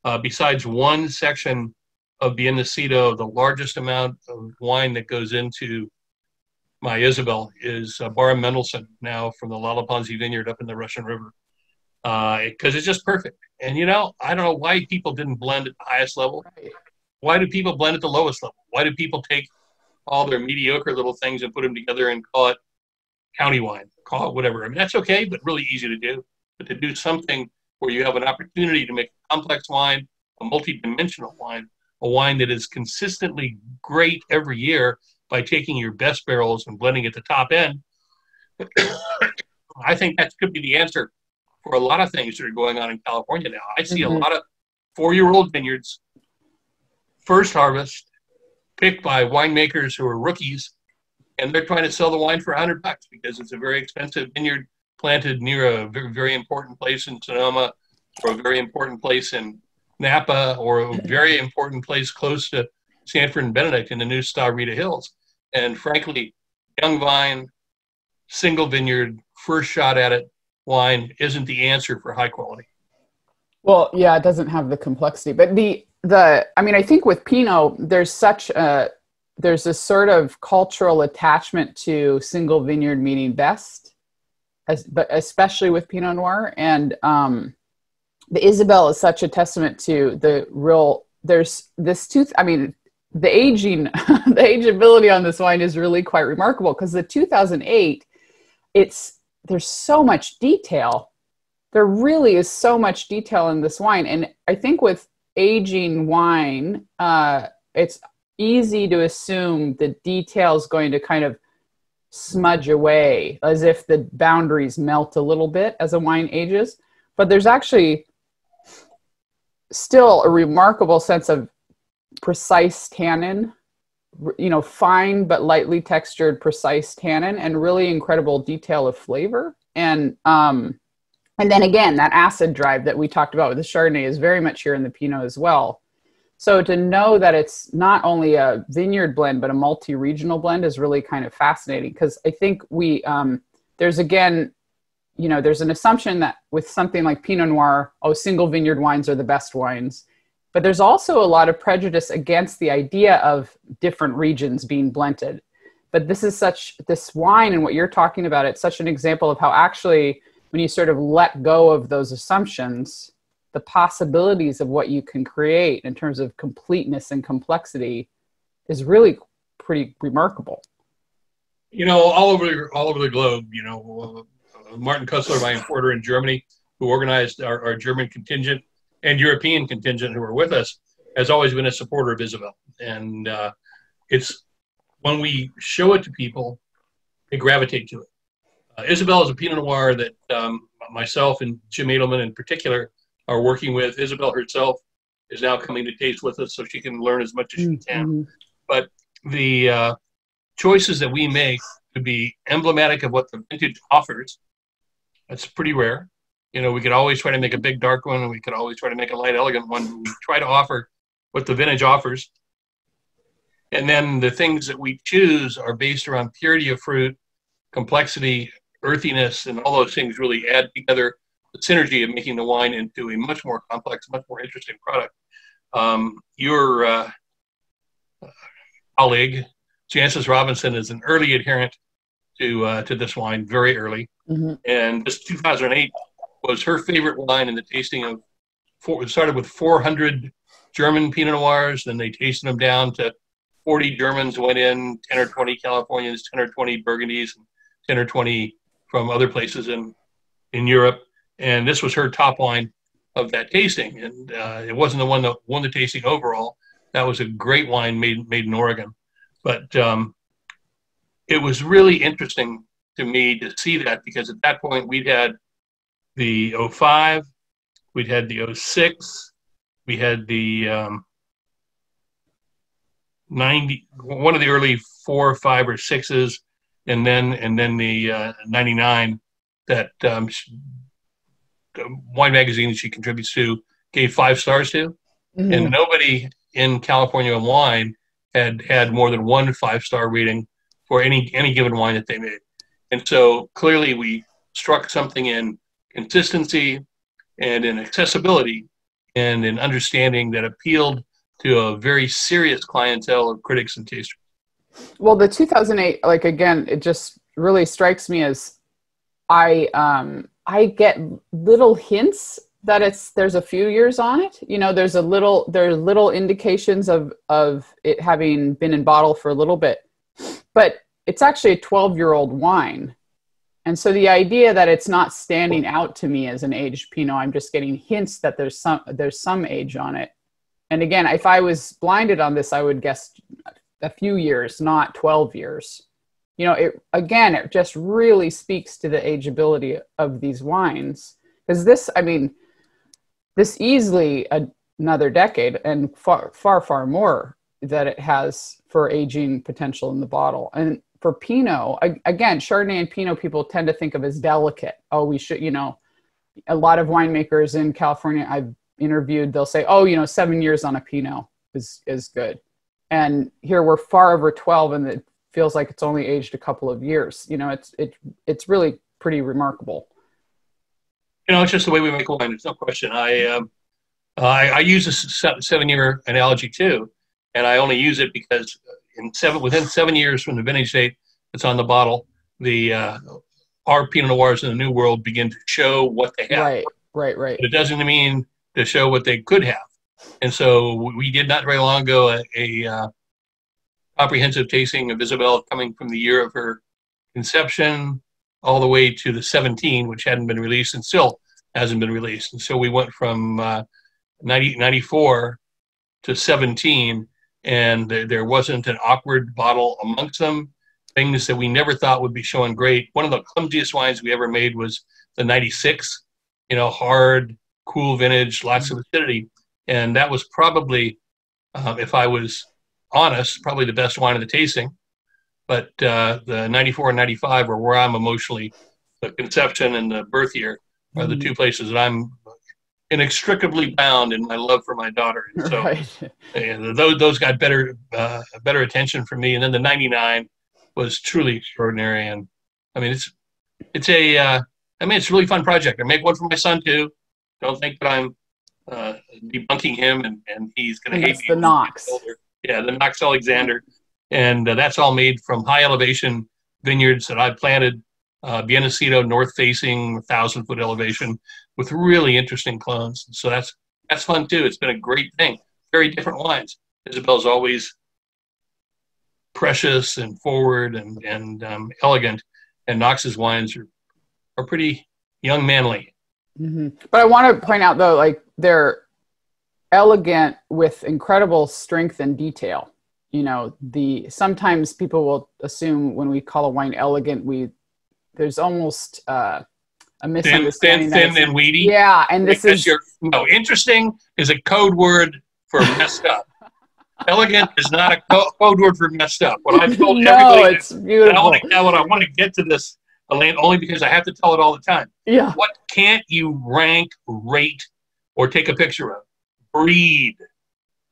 uh, besides one section of Nacido, the largest amount of wine that goes into my Isabel is uh, Barra Mendelssohn now from the Lalapanzi vineyard up in the Russian River. Because uh, it's just perfect. And you know, I don't know why people didn't blend at the highest level. Why do people blend at the lowest level? Why do people take all their mediocre little things and put them together and call it county wine, call it whatever. I mean, that's okay, but really easy to do. But to do something where you have an opportunity to make a complex wine, a multi-dimensional wine, a wine that is consistently great every year by taking your best barrels and blending at the top end, (coughs) I think that could be the answer for a lot of things that are going on in California now. I see mm-hmm. a lot of four-year-old vineyards, first harvest, picked by winemakers who are rookies, and they're trying to sell the wine for a hundred bucks because it's a very expensive vineyard planted near a very, important place in Sonoma, or a very important place in Napa, or a very important place close to Sanford and Benedict in the new Sta Rita Hills. And frankly, young vine, single vineyard, first shot at it wine isn't the answer for high quality. Well, yeah, it doesn't have the complexity, but the the I mean, I think with Pinot, there's such a there's this sort of cultural attachment to single vineyard meaning best, as, but especially with Pinot Noir, and um, the Isabelle is such a testament to the real. There's this tooth. I mean, the aging, (laughs) the ageability on this wine is really quite remarkable because the 2008, it's there's so much detail. There really is so much detail in this wine, and I think with aging wine, uh, it's easy to assume the detail is going to kind of smudge away as if the boundaries melt a little bit as a wine ages. But there's actually still a remarkable sense of precise tannin, you know, fine but lightly textured, precise tannin, and really incredible detail of flavor. And um, and then again, that acid drive that we talked about with the Chardonnay is very much here in the Pinot as well. So to know that it's not only a vineyard blend but a multi-regional blend is really kind of fascinating because I think we um, there's again, you know, there's an assumption that with something like Pinot Noir, oh, single vineyard wines are the best wines, but there's also a lot of prejudice against the idea of different regions being blended. But this is such this wine and what you're talking about. It's such an example of how actually when you sort of let go of those assumptions the possibilities of what you can create in terms of completeness and complexity is really pretty remarkable. You know, all over all over the globe, you know, uh, Martin Kussler, my importer in Germany, who organized our, our, German contingent and European contingent who were with us, has always been a supporter of Isabel. And uh, it's when we show it to people, they gravitate to it. Uh, Isabelle is a Pinot Noir that um, myself and Jim Edelman in particular are working with. Isabel herself is now coming to taste with us so she can learn as much as she can. Mm-hmm. But the uh, choices that we make to be emblematic of what the vintage offers, that's pretty rare. You know, we could always try to make a big dark one and we could always try to make a light elegant one. We try to offer what the vintage offers. And then the things that we choose are based around purity of fruit, complexity, earthiness, and all those things really add together the synergy of making the wine into a much more complex, much more interesting product. Um, your uh, colleague, Jancis Robinson, is an early adherent to uh, to this wine, very early, mm-hmm. and this 2008 was her favorite wine in the tasting of. Four, it started with 400 German Pinot Noirs, then they tasted them down to 40 Germans went in, 10 or 20 Californians, 10 or 20 Burgundies, 10 or 20 from other places in in Europe and this was her top line of that tasting. And uh, it wasn't the one that won the tasting overall. That was a great wine made made in Oregon, but um, it was really interesting to me to see that because at that point we'd had the 05, we'd had the 06, we had the um, 90, one of the early four, five, or sixes, and then and then the uh, 99 that um, wine magazine that she contributes to gave five stars to, mm-hmm. and nobody in California wine had had more than one five star rating for any any given wine that they made. And so clearly we struck something in consistency and in accessibility and in understanding that appealed to a very serious clientele of critics and tasters. Well, the 2008, like again, it just really strikes me as I um, I get little hints that it's there's a few years on it. You know, there's a little there's little indications of of it having been in bottle for a little bit, but it's actually a 12 year old wine. And so the idea that it's not standing out to me as an aged Pinot, I'm just getting hints that there's some there's some age on it. And again, if I was blinded on this, I would guess a few years, not 12 years you know it again it just really speaks to the ageability of these wines. Because this i mean this easily a, another decade and far far far more that it has for aging potential in the bottle. And for pinot again chardonnay and pinot people tend to think of as delicate. Oh we should you know a lot of winemakers in california i've interviewed they'll say oh you know seven years on a pinot is is good. And here we're far over 12 and the feels like it's only aged a couple of years. You know, it's it it's really pretty remarkable. You know, it's just the way we make wine. There's no question. I um, I, I, use a seven-year analogy too, and I only use it because in seven within seven years from the vintage date that's on the bottle, the uh, our Pinot Noirs in the New World begin to show what they have. Right, right, right. But it doesn't mean to show what they could have. And so we did not very long ago a, a uh, comprehensive tasting of Isabel coming from the year of her conception all the way to the 17, which hadn't been released and still hasn't been released. And so we went from uh, 90, 94 to 17, and there wasn't an awkward bottle amongst them. Things that we never thought would be showing great. One of the clumsiest wines we ever made was the 96, you know, hard, cool vintage, lots of acidity. And that was probably, um, if I was honest, probably the best wine of the tasting. But uh, the 94 and 95 are where I'm emotionally, the conception and the birth year are the mm-hmm. two places that I'm inextricably bound in my love for my daughter. And so right. (laughs) and those, those got better, uh, better attention from me. And then the 99 was truly extraordinary. And I mean, it's, it's a, uh, I mean, it's a really fun project. I make one for my son too. Don't think that I'm uh, debunking him and, and he's going to hate me. the Knox. Yeah, the Knox Alexander. And uh, that's all made from high elevation vineyards that I planted, uh, north facing, thousand foot elevation with really interesting clones. So that's that's fun too. It's been a great thing. Very different wines. Isabel's always precious and forward and and um, elegant, and Knox's wines are are pretty young manly. Mm-hmm. But I want to point out though, like they're elegant with incredible strength and detail. You know, the sometimes people will assume when we call a wine elegant, we there's almost uh, a misunderstanding. Thin, thin, thin and weedy. Yeah, and this is your, no interesting is a code word for messed up. (laughs) Elegant is not a code word for messed up. What I've told (laughs) no, everybody, it's beautiful. I want to, what I want to get to this, Elaine, only because I have to tell it all the time. Yeah. What can't you rank, rate, or take a picture of? Breed,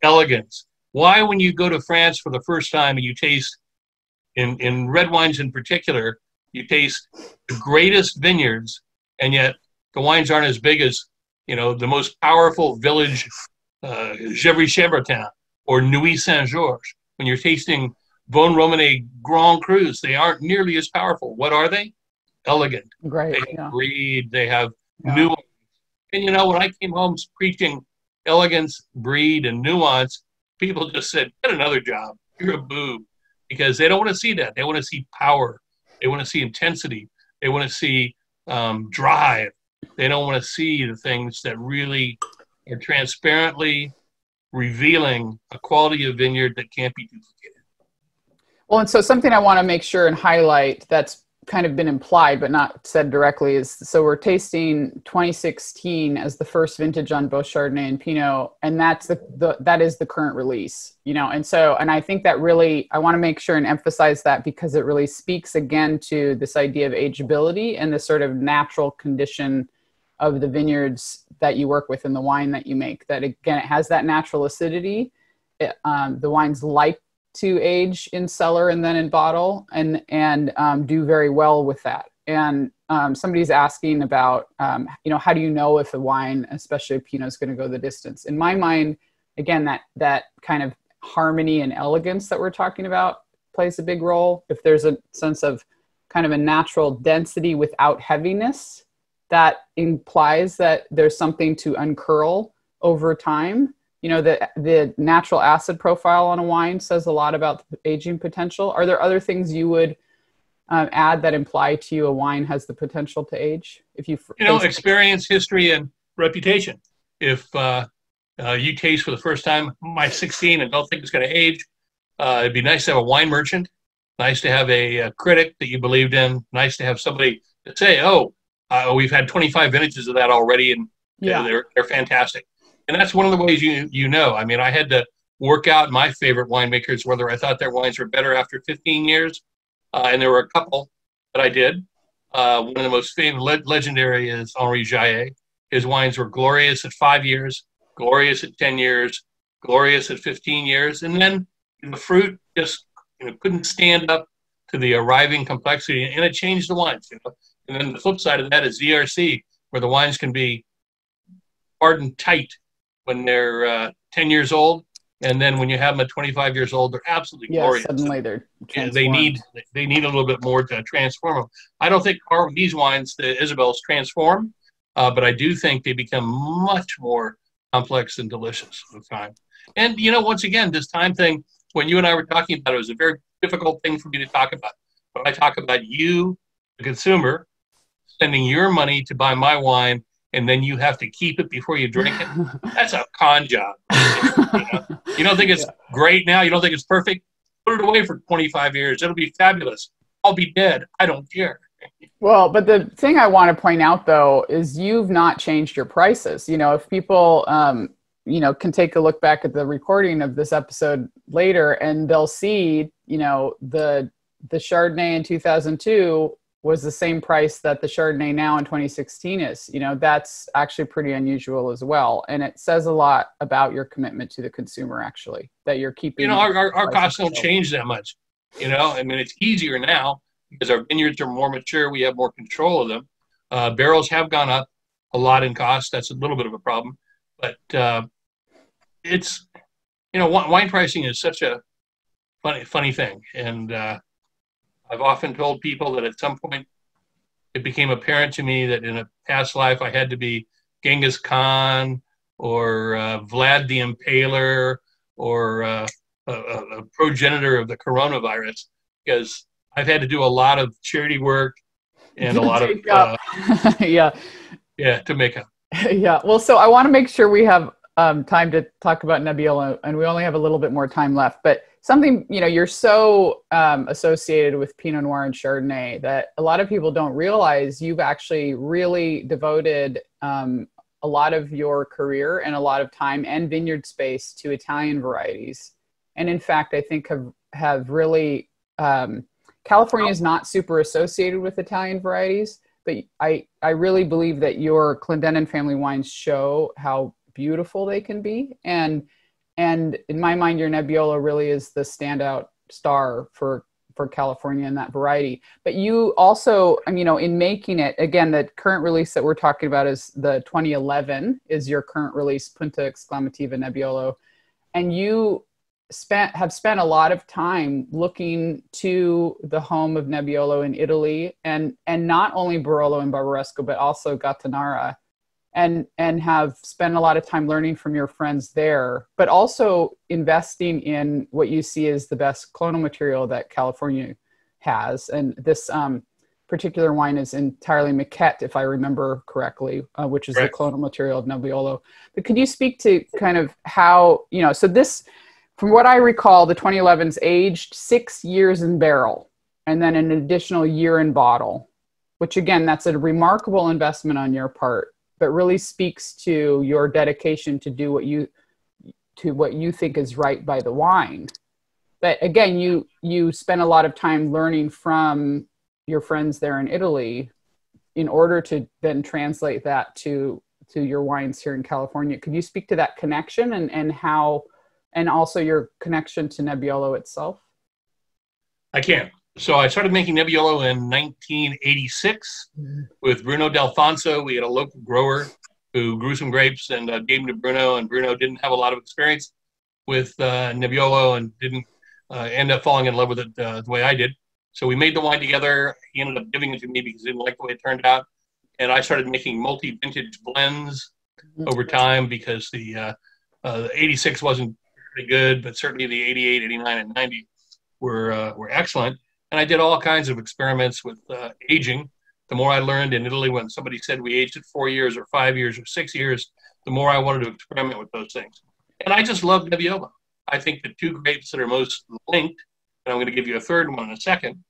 elegance. Why, when you go to France for the first time and you taste, in, in red wines in particular, you taste the greatest vineyards and yet the wines aren't as big as you know the most powerful village, uh, Gevrey-Chambertin or Nuits Saint Georges. When you're tasting Vosne-Romanée Grand Crus, they aren't nearly as powerful. What are they? Elegant. Great. They yeah. breed. They have yeah. nuance. And you know, when I came home preaching elegance, breed, and nuance, people just said, "Get another job. You're a boob," because they don't want to see that. They want to see power. They want to see intensity. They want to see um, drive. They don't want to see the things that really are transparently revealing a quality of vineyard that can't be duplicated. Well, and so something I want to make sure and highlight that's kind of been implied but not said directly is so we're tasting 2016 as the first vintage on both Chardonnay and Pinot, and that's the, the that is the current release, you know. And so, and I think that really I want to make sure and emphasize that because it really speaks again to this idea of ageability and the sort of natural condition of the vineyards that you work with and the wine that you make. That again, it has that natural acidity. It, um, the wines like to age in cellar and then in bottle and and um, do very well with that. And um, somebody's asking about um, you know how do you know if a wine especially a pinot is going to go the distance? In my mind again that that kind of harmony and elegance that we're talking about plays a big role. If there's a sense of kind of a natural density without heaviness that implies that there's something to uncurl over time you know the the natural acid profile on a wine says a lot about the aging potential. Are there other things you would um, add that imply to you a wine has the potential to age? If you you know experience history and reputation. If uh, uh, you taste for the first time my 16 and don't think it's going to age uh, it'd be nice to have a wine merchant. Nice to have a, a, critic that you believed in. Nice to have somebody to say oh uh, we've had 25 vintages of that already and yeah. they're, they're fantastic and that's one of the ways you you know. I mean, I had to work out my favorite winemakers whether I thought their wines were better after 15 years, uh, and there were a couple that I did. Uh, one of the most famous, le- legendary is Henri Jayer. His wines were glorious at five years, glorious at 10 years, glorious at 15 years, and then the fruit just you know, couldn't stand up to the arriving complexity, and it changed the wines. You know, And then the flip side of that is DRC, where the wines can be hard and tight when they're uh, 10 years old. And then when you have them at 25 years old, they're absolutely yeah, glorious. suddenly they're Yeah, they need they need a little bit more to transform them. I don't think our, these wines, the Isabels, transform, uh, but I do think they become much more complex and delicious with time. And you know, once again, this time thing. When you and I were talking about it, it was a very difficult thing for me to talk about. But I talk about you, the consumer, spending your money to buy my wine, and then you have to keep it before you drink it. (laughs) That's a con job. you, know? you don't think it's Yeah. great now? You don't think it's perfect? Put it away for 25 years. It'll be fabulous. I'll be dead. I don't care. Well, but the thing I want to point out though is you've not changed your prices. You know, if people, um, you know, can take a look back at the recording of this episode later, and they'll see, you know, the the Chardonnay in 2002 was the same price that the Chardonnay now in 2016 is. You know, that's actually pretty unusual as well, and it says a lot about your commitment to the consumer. Actually, that you're keeping. You know, our, our, our costs don't change that much. You know, I mean, it's easier now because our vineyards are more mature. We have more control of them. Uh, barrels have gone up a lot in cost. That's a little bit of a problem. But uh, it's, you know, wine pricing is such a funny, funny thing. And uh, I've often told people that at some point it became apparent to me that in a past life I had to be Genghis Khan or uh, Vlad the Impaler or uh, a, a progenitor of the coronavirus because I've had to do a lot of charity work and a lot of (laughs) uh, yeah. yeah to make up. (laughs) yeah. Well, so I want to make sure we have um, time to talk about Nebbiolo, and we only have a little bit more time left. But something, you know, you're so um, associated with Pinot Noir and Chardonnay that a lot of people don't realize you've actually really devoted um, a lot of your career and a lot of time and vineyard space to Italian varieties. And in fact, I think have have really um, California is not super associated with Italian varieties but I, I really believe that your Clendenen family wines show how beautiful they can be. And, and in my mind, your Nebbiolo really is the standout star for, for California in that variety. But you also, um, you know, in making it, again, the current release that we're talking about is the 2011 is your current release, Punta Exclamativa Nebbiolo. And you spent have spent a lot of time looking to the home of Nebbiolo in Italy and and not only Barolo and Barbaresco but also Gattinara and and have spent a lot of time learning from your friends there but also investing in what you see as the best clonal material that California has. And this um, particular wine is entirely Michet if I remember correctly uh, which is Correct. the clonal material of Nebbiolo. But could you speak to kind of how you know so this from what I recall, the 2011's aged six years in barrel and then an additional year in bottle, which again, that's a remarkable investment on your part, but really speaks to your dedication to do what you to what you think is right by the wine. But again, you you spend a lot of time learning from your friends there in Italy in order to then translate that to to your wines here in California. Could you speak to that connection and, and how and also your connection to Nebbiolo itself? I can. So I started making Nebbiolo in 1986 with Bruno D'Alfonso. We had a local grower who grew some grapes and uh, gave them to Bruno, and Bruno didn't have a lot of experience with uh, Nebbiolo and didn't uh, end up falling in love with it uh, the way I did. So we made the wine together. He ended up giving it to me because he didn't like the way it turned out. And I started making multi-vintage blends over time because the, uh, uh, the 86 wasn't pretty good, but certainly the 88, 89, and 90 were uh, were excellent. And I did all kinds of experiments with uh, aging. The more I learned in Italy, when somebody said we aged it four years or five years or six years, the more I wanted to experiment with those things. And I just love Nebbiolo. I think the two grapes that are most linked, and I'm going to give you a third one in a second,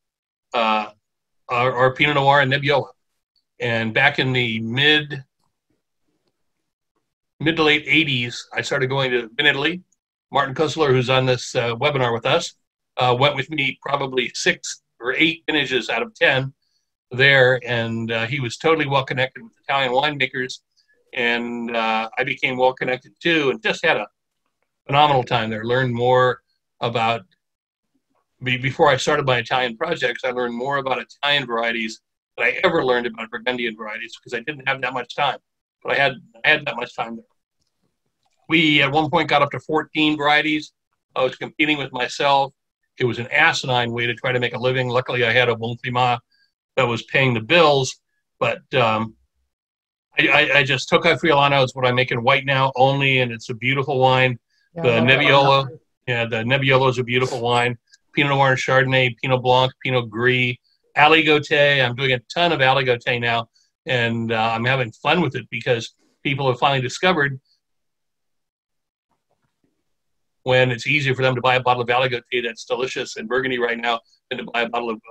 uh, are, are Pinot Noir and Nebbiolo. And back in the mid mid to late 80s, I started going to in Italy. Martin Kussler, who's on this uh, webinar with us, uh, went with me probably six or eight vintages out of 10 there. And uh, he was totally well connected with Italian winemakers. And uh, I became well connected too and just had a phenomenal time there. Learned more about, before I started my Italian projects, I learned more about Italian varieties than I ever learned about Burgundian varieties because I didn't have that much time. But I had I had that much time there. We at one point got up to 14 varieties. I was competing with myself. It was an asinine way to try to make a living. Luckily, I had Au Bon Climat that was paying the bills. But um, I, I, I, just Tokai Friulano is what I'm making white now only, and it's a beautiful wine. Yeah, the Nebbiolo, yeah, the Nebbiolo is a beautiful wine. Pinot Noir and Chardonnay, Pinot Blanc, Pinot Gris, Aligoté. I'm doing a ton of Aligoté now, and uh, I'm having fun with it because people have finally discovered when it's easier for them to buy a bottle of Aligoté that's delicious in Burgundy right now than to buy a bottle of,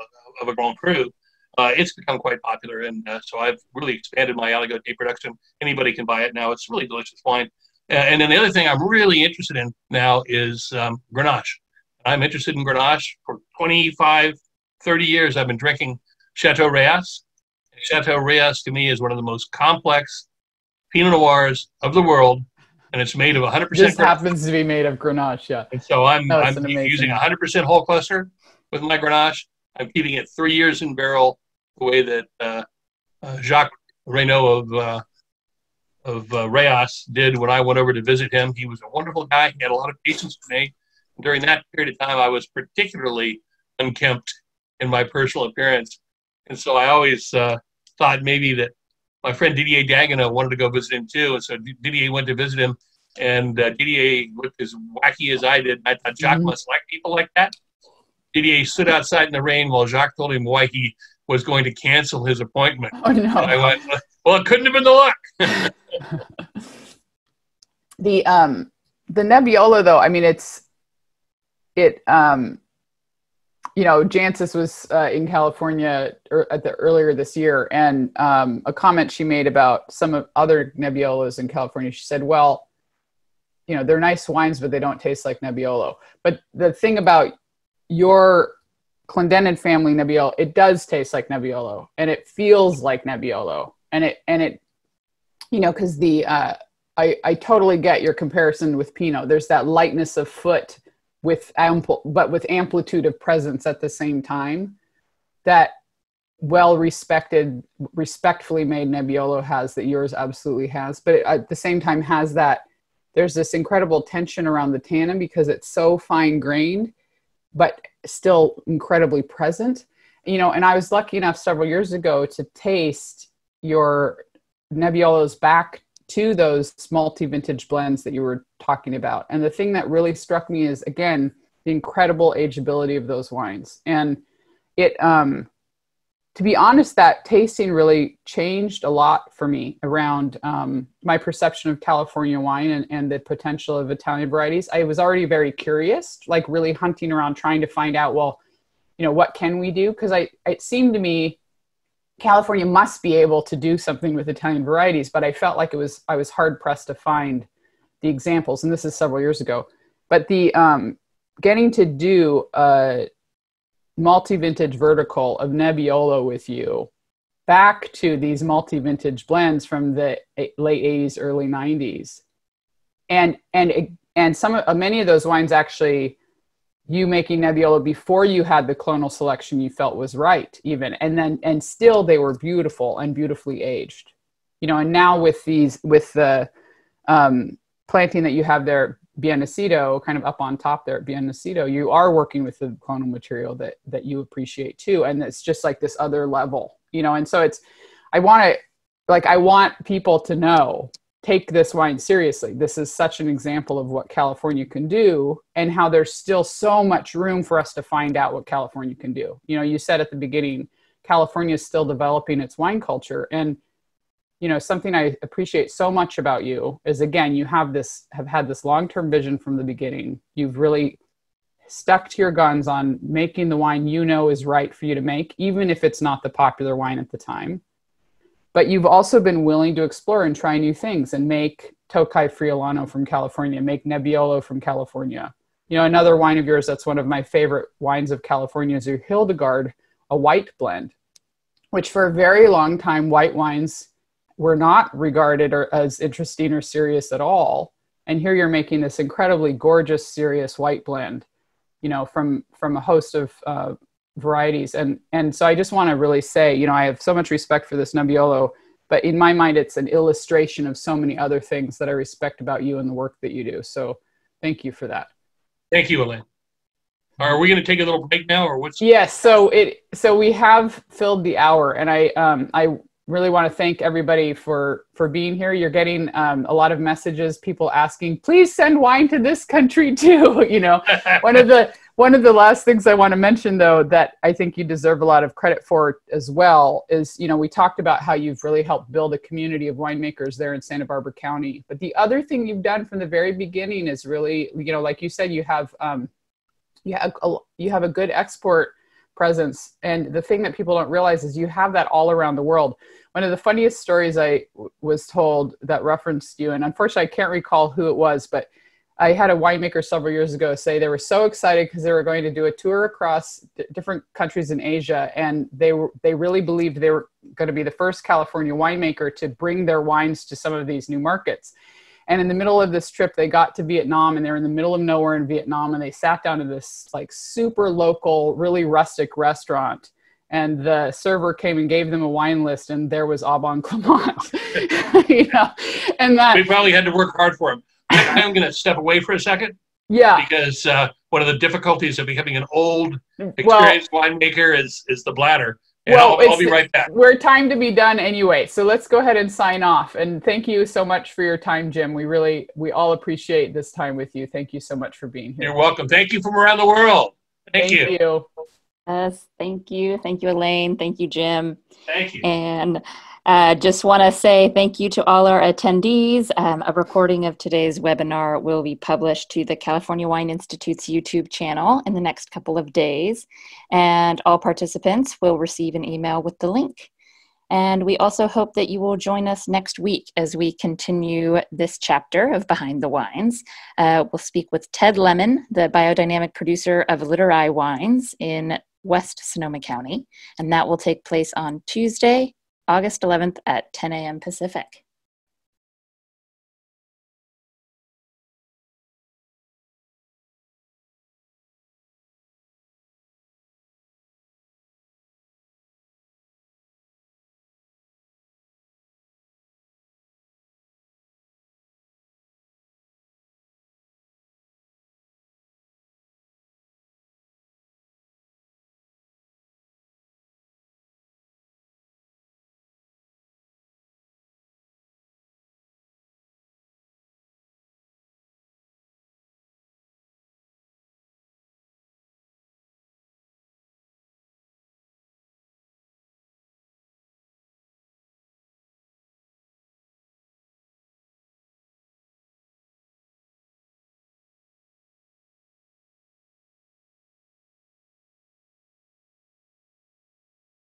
of a Grand Cru. Uh, it's become quite popular, and uh, so I've really expanded my Aligoté production. Anybody can buy it now. It's really delicious wine. Uh, and then the other thing I'm really interested in now is um, Grenache. I'm interested in Grenache for 25, 30 years. I've been drinking Chateau Rayas. Chateau Rayas to me is one of the most complex Pinot Noirs of the world, and it's made of 100%. This happens to be made of Grenache, yeah. And so I'm, I'm using 100% whole cluster with my Grenache. I'm keeping it three years in barrel, the way that uh, uh, Jacques Reynaud of uh, of uh, Rayas did when I went over to visit him. He was a wonderful guy. He had a lot of patience with me. During that period of time, I was particularly unkempt in my personal appearance, and so I always uh, thought maybe that my friend Didier Dagueneau wanted to go visit him too, and so Didier went to visit him. And uh, Didier looked as wacky as I did. I thought Jacques mm-hmm. must like people like that. Didier stood outside in the rain while Jacques told him why he was going to cancel his appointment. Oh no! And I went, well, it couldn't have been the luck. (laughs) the um the Nebbiolo though, I mean it's it um you know Jancis was uh, in California er, at the earlier this year, and um, a comment she made about some of other Nebbiolos in California. She said, "Well, you know, they're nice wines, but they don't taste like Nebbiolo." But the thing about your Clendenen family Nebbiolo, it does taste like Nebbiolo, and it feels like Nebbiolo, and it and it you know, because the uh, I I totally get your comparison with Pinot. There's that lightness of foot with ample, but with amplitude of presence at the same time. That well respected, respectfully made Nebbiolo has that yours absolutely has, but at the same time has that. There's this incredible tension around the tannin because it's so fine grained, but still incredibly present. You know, and I was lucky enough several years ago to taste your Nebbiolos back to those multi-vintage blends that you were talking about. And the thing that really struck me is again the incredible ageability of those wines. And it um to be honest, that tasting really changed a lot for me around um, my perception of California wine and, and the potential of Italian varieties. I was already very curious, like really hunting around trying to find out, well, you know, what can we do? Because I it seemed to me California must be able to do something with Italian varieties, but I felt like it was I was hard pressed to find the examples, and this is several years ago. But the um, getting to do a multi-vintage vertical of Nebbiolo with you back to these multi-vintage blends from the late 80s, early 90s, and and and some of many of those wines actually you making Nebbiolo before you had the clonal selection you felt was right, even, and then and still they were beautiful and beautifully aged, you know. And now with these with the um, planting that you have there, Bien Nacido, kind of up on top there at you are working with the clonal material that that you appreciate too, and it's just like this other level, you know. And so it's, I want to, like, I want people to know take this wine seriously. This is such an example of what California can do and how there's still so much room for us to find out what California can do. You know, you said at the beginning, California is still developing its wine culture. And, you know, something I appreciate so much about you is again, you have this, have had this long term vision from the beginning. You've really stuck to your guns on making the wine you know is right for you to make, even if it's not the popular wine at the time but you've also been willing to explore and try new things and make Tokai Friulano from California, make Nebbiolo from California. You know, another wine of yours that's one of my favorite wines of California is your Hildegard, a white blend, which for a very long time, white wines were not regarded or, as interesting or serious at all. And here you're making this incredibly gorgeous, serious white blend, you know, from from a host of uh, varieties. And and so I just want to really say, you know, I have so much respect for this Nebbiolo, but in my mind, it's an illustration of so many other things that I respect about you and the work that you do. So thank you for that. Thank you, Elaine. Are we going to take a little break now, or what's? Yes. So it so we have filled the hour, and I um I really want to thank everybody for for being here you're getting um, a lot of messages people asking please send wine to this country (laughs) too (laughs) you know (laughs) one of the one of the last things i want to mention though that i think you deserve a lot of credit for as well is you know we talked about how you've really helped build a community of winemakers there in santa barbara county but the other thing you've done from the very beginning is really you know like you said you have um, you have a, you have a good export presence. And the thing that people don't realize is you have that all around the world. One of the funniest stories I was told that referenced you, and unfortunately I can't recall who it was, but I had a winemaker several years ago say they were so excited because they were going to do a tour across d- different countries in Asia, and they were they really believed they were going to be the first California winemaker to bring their wines to some of these new markets. And in the middle of this trip, they got to Vietnam and they're in the middle of nowhere in Vietnam and they sat down to this like super local, really rustic restaurant. And the server came and gave them a wine list and there was Au Bon Climat. (laughs) you know, and that. We probably had to work hard for him. I, am going to step away for a second. Yeah. Because uh, one of the difficulties of becoming an old, experienced well, winemaker is, is the bladder. And well, I'll, I'll, be right back. We're time to be done anyway, so let's go ahead and sign off. And thank you so much for your time, Jim. We really, we all appreciate this time with you. Thank you so much for being here. You're welcome. Thank you from around the world. Thank, thank you. you. Yes, thank you. Thank you, Elaine. Thank you, Jim. Thank you. And uh, just want to say thank you to all our attendees. Um, a recording of today's webinar will be published to the California Wine Institute's YouTube channel in the next couple of days, and all participants will receive an email with the link. And we also hope that you will join us next week as we continue this chapter of Behind the Wines. Uh, we'll speak with Ted Lemon, the biodynamic producer of Littorai Wines in West Sonoma County, and that will take place on Tuesday, August 11th at 10 a.m. Pacific.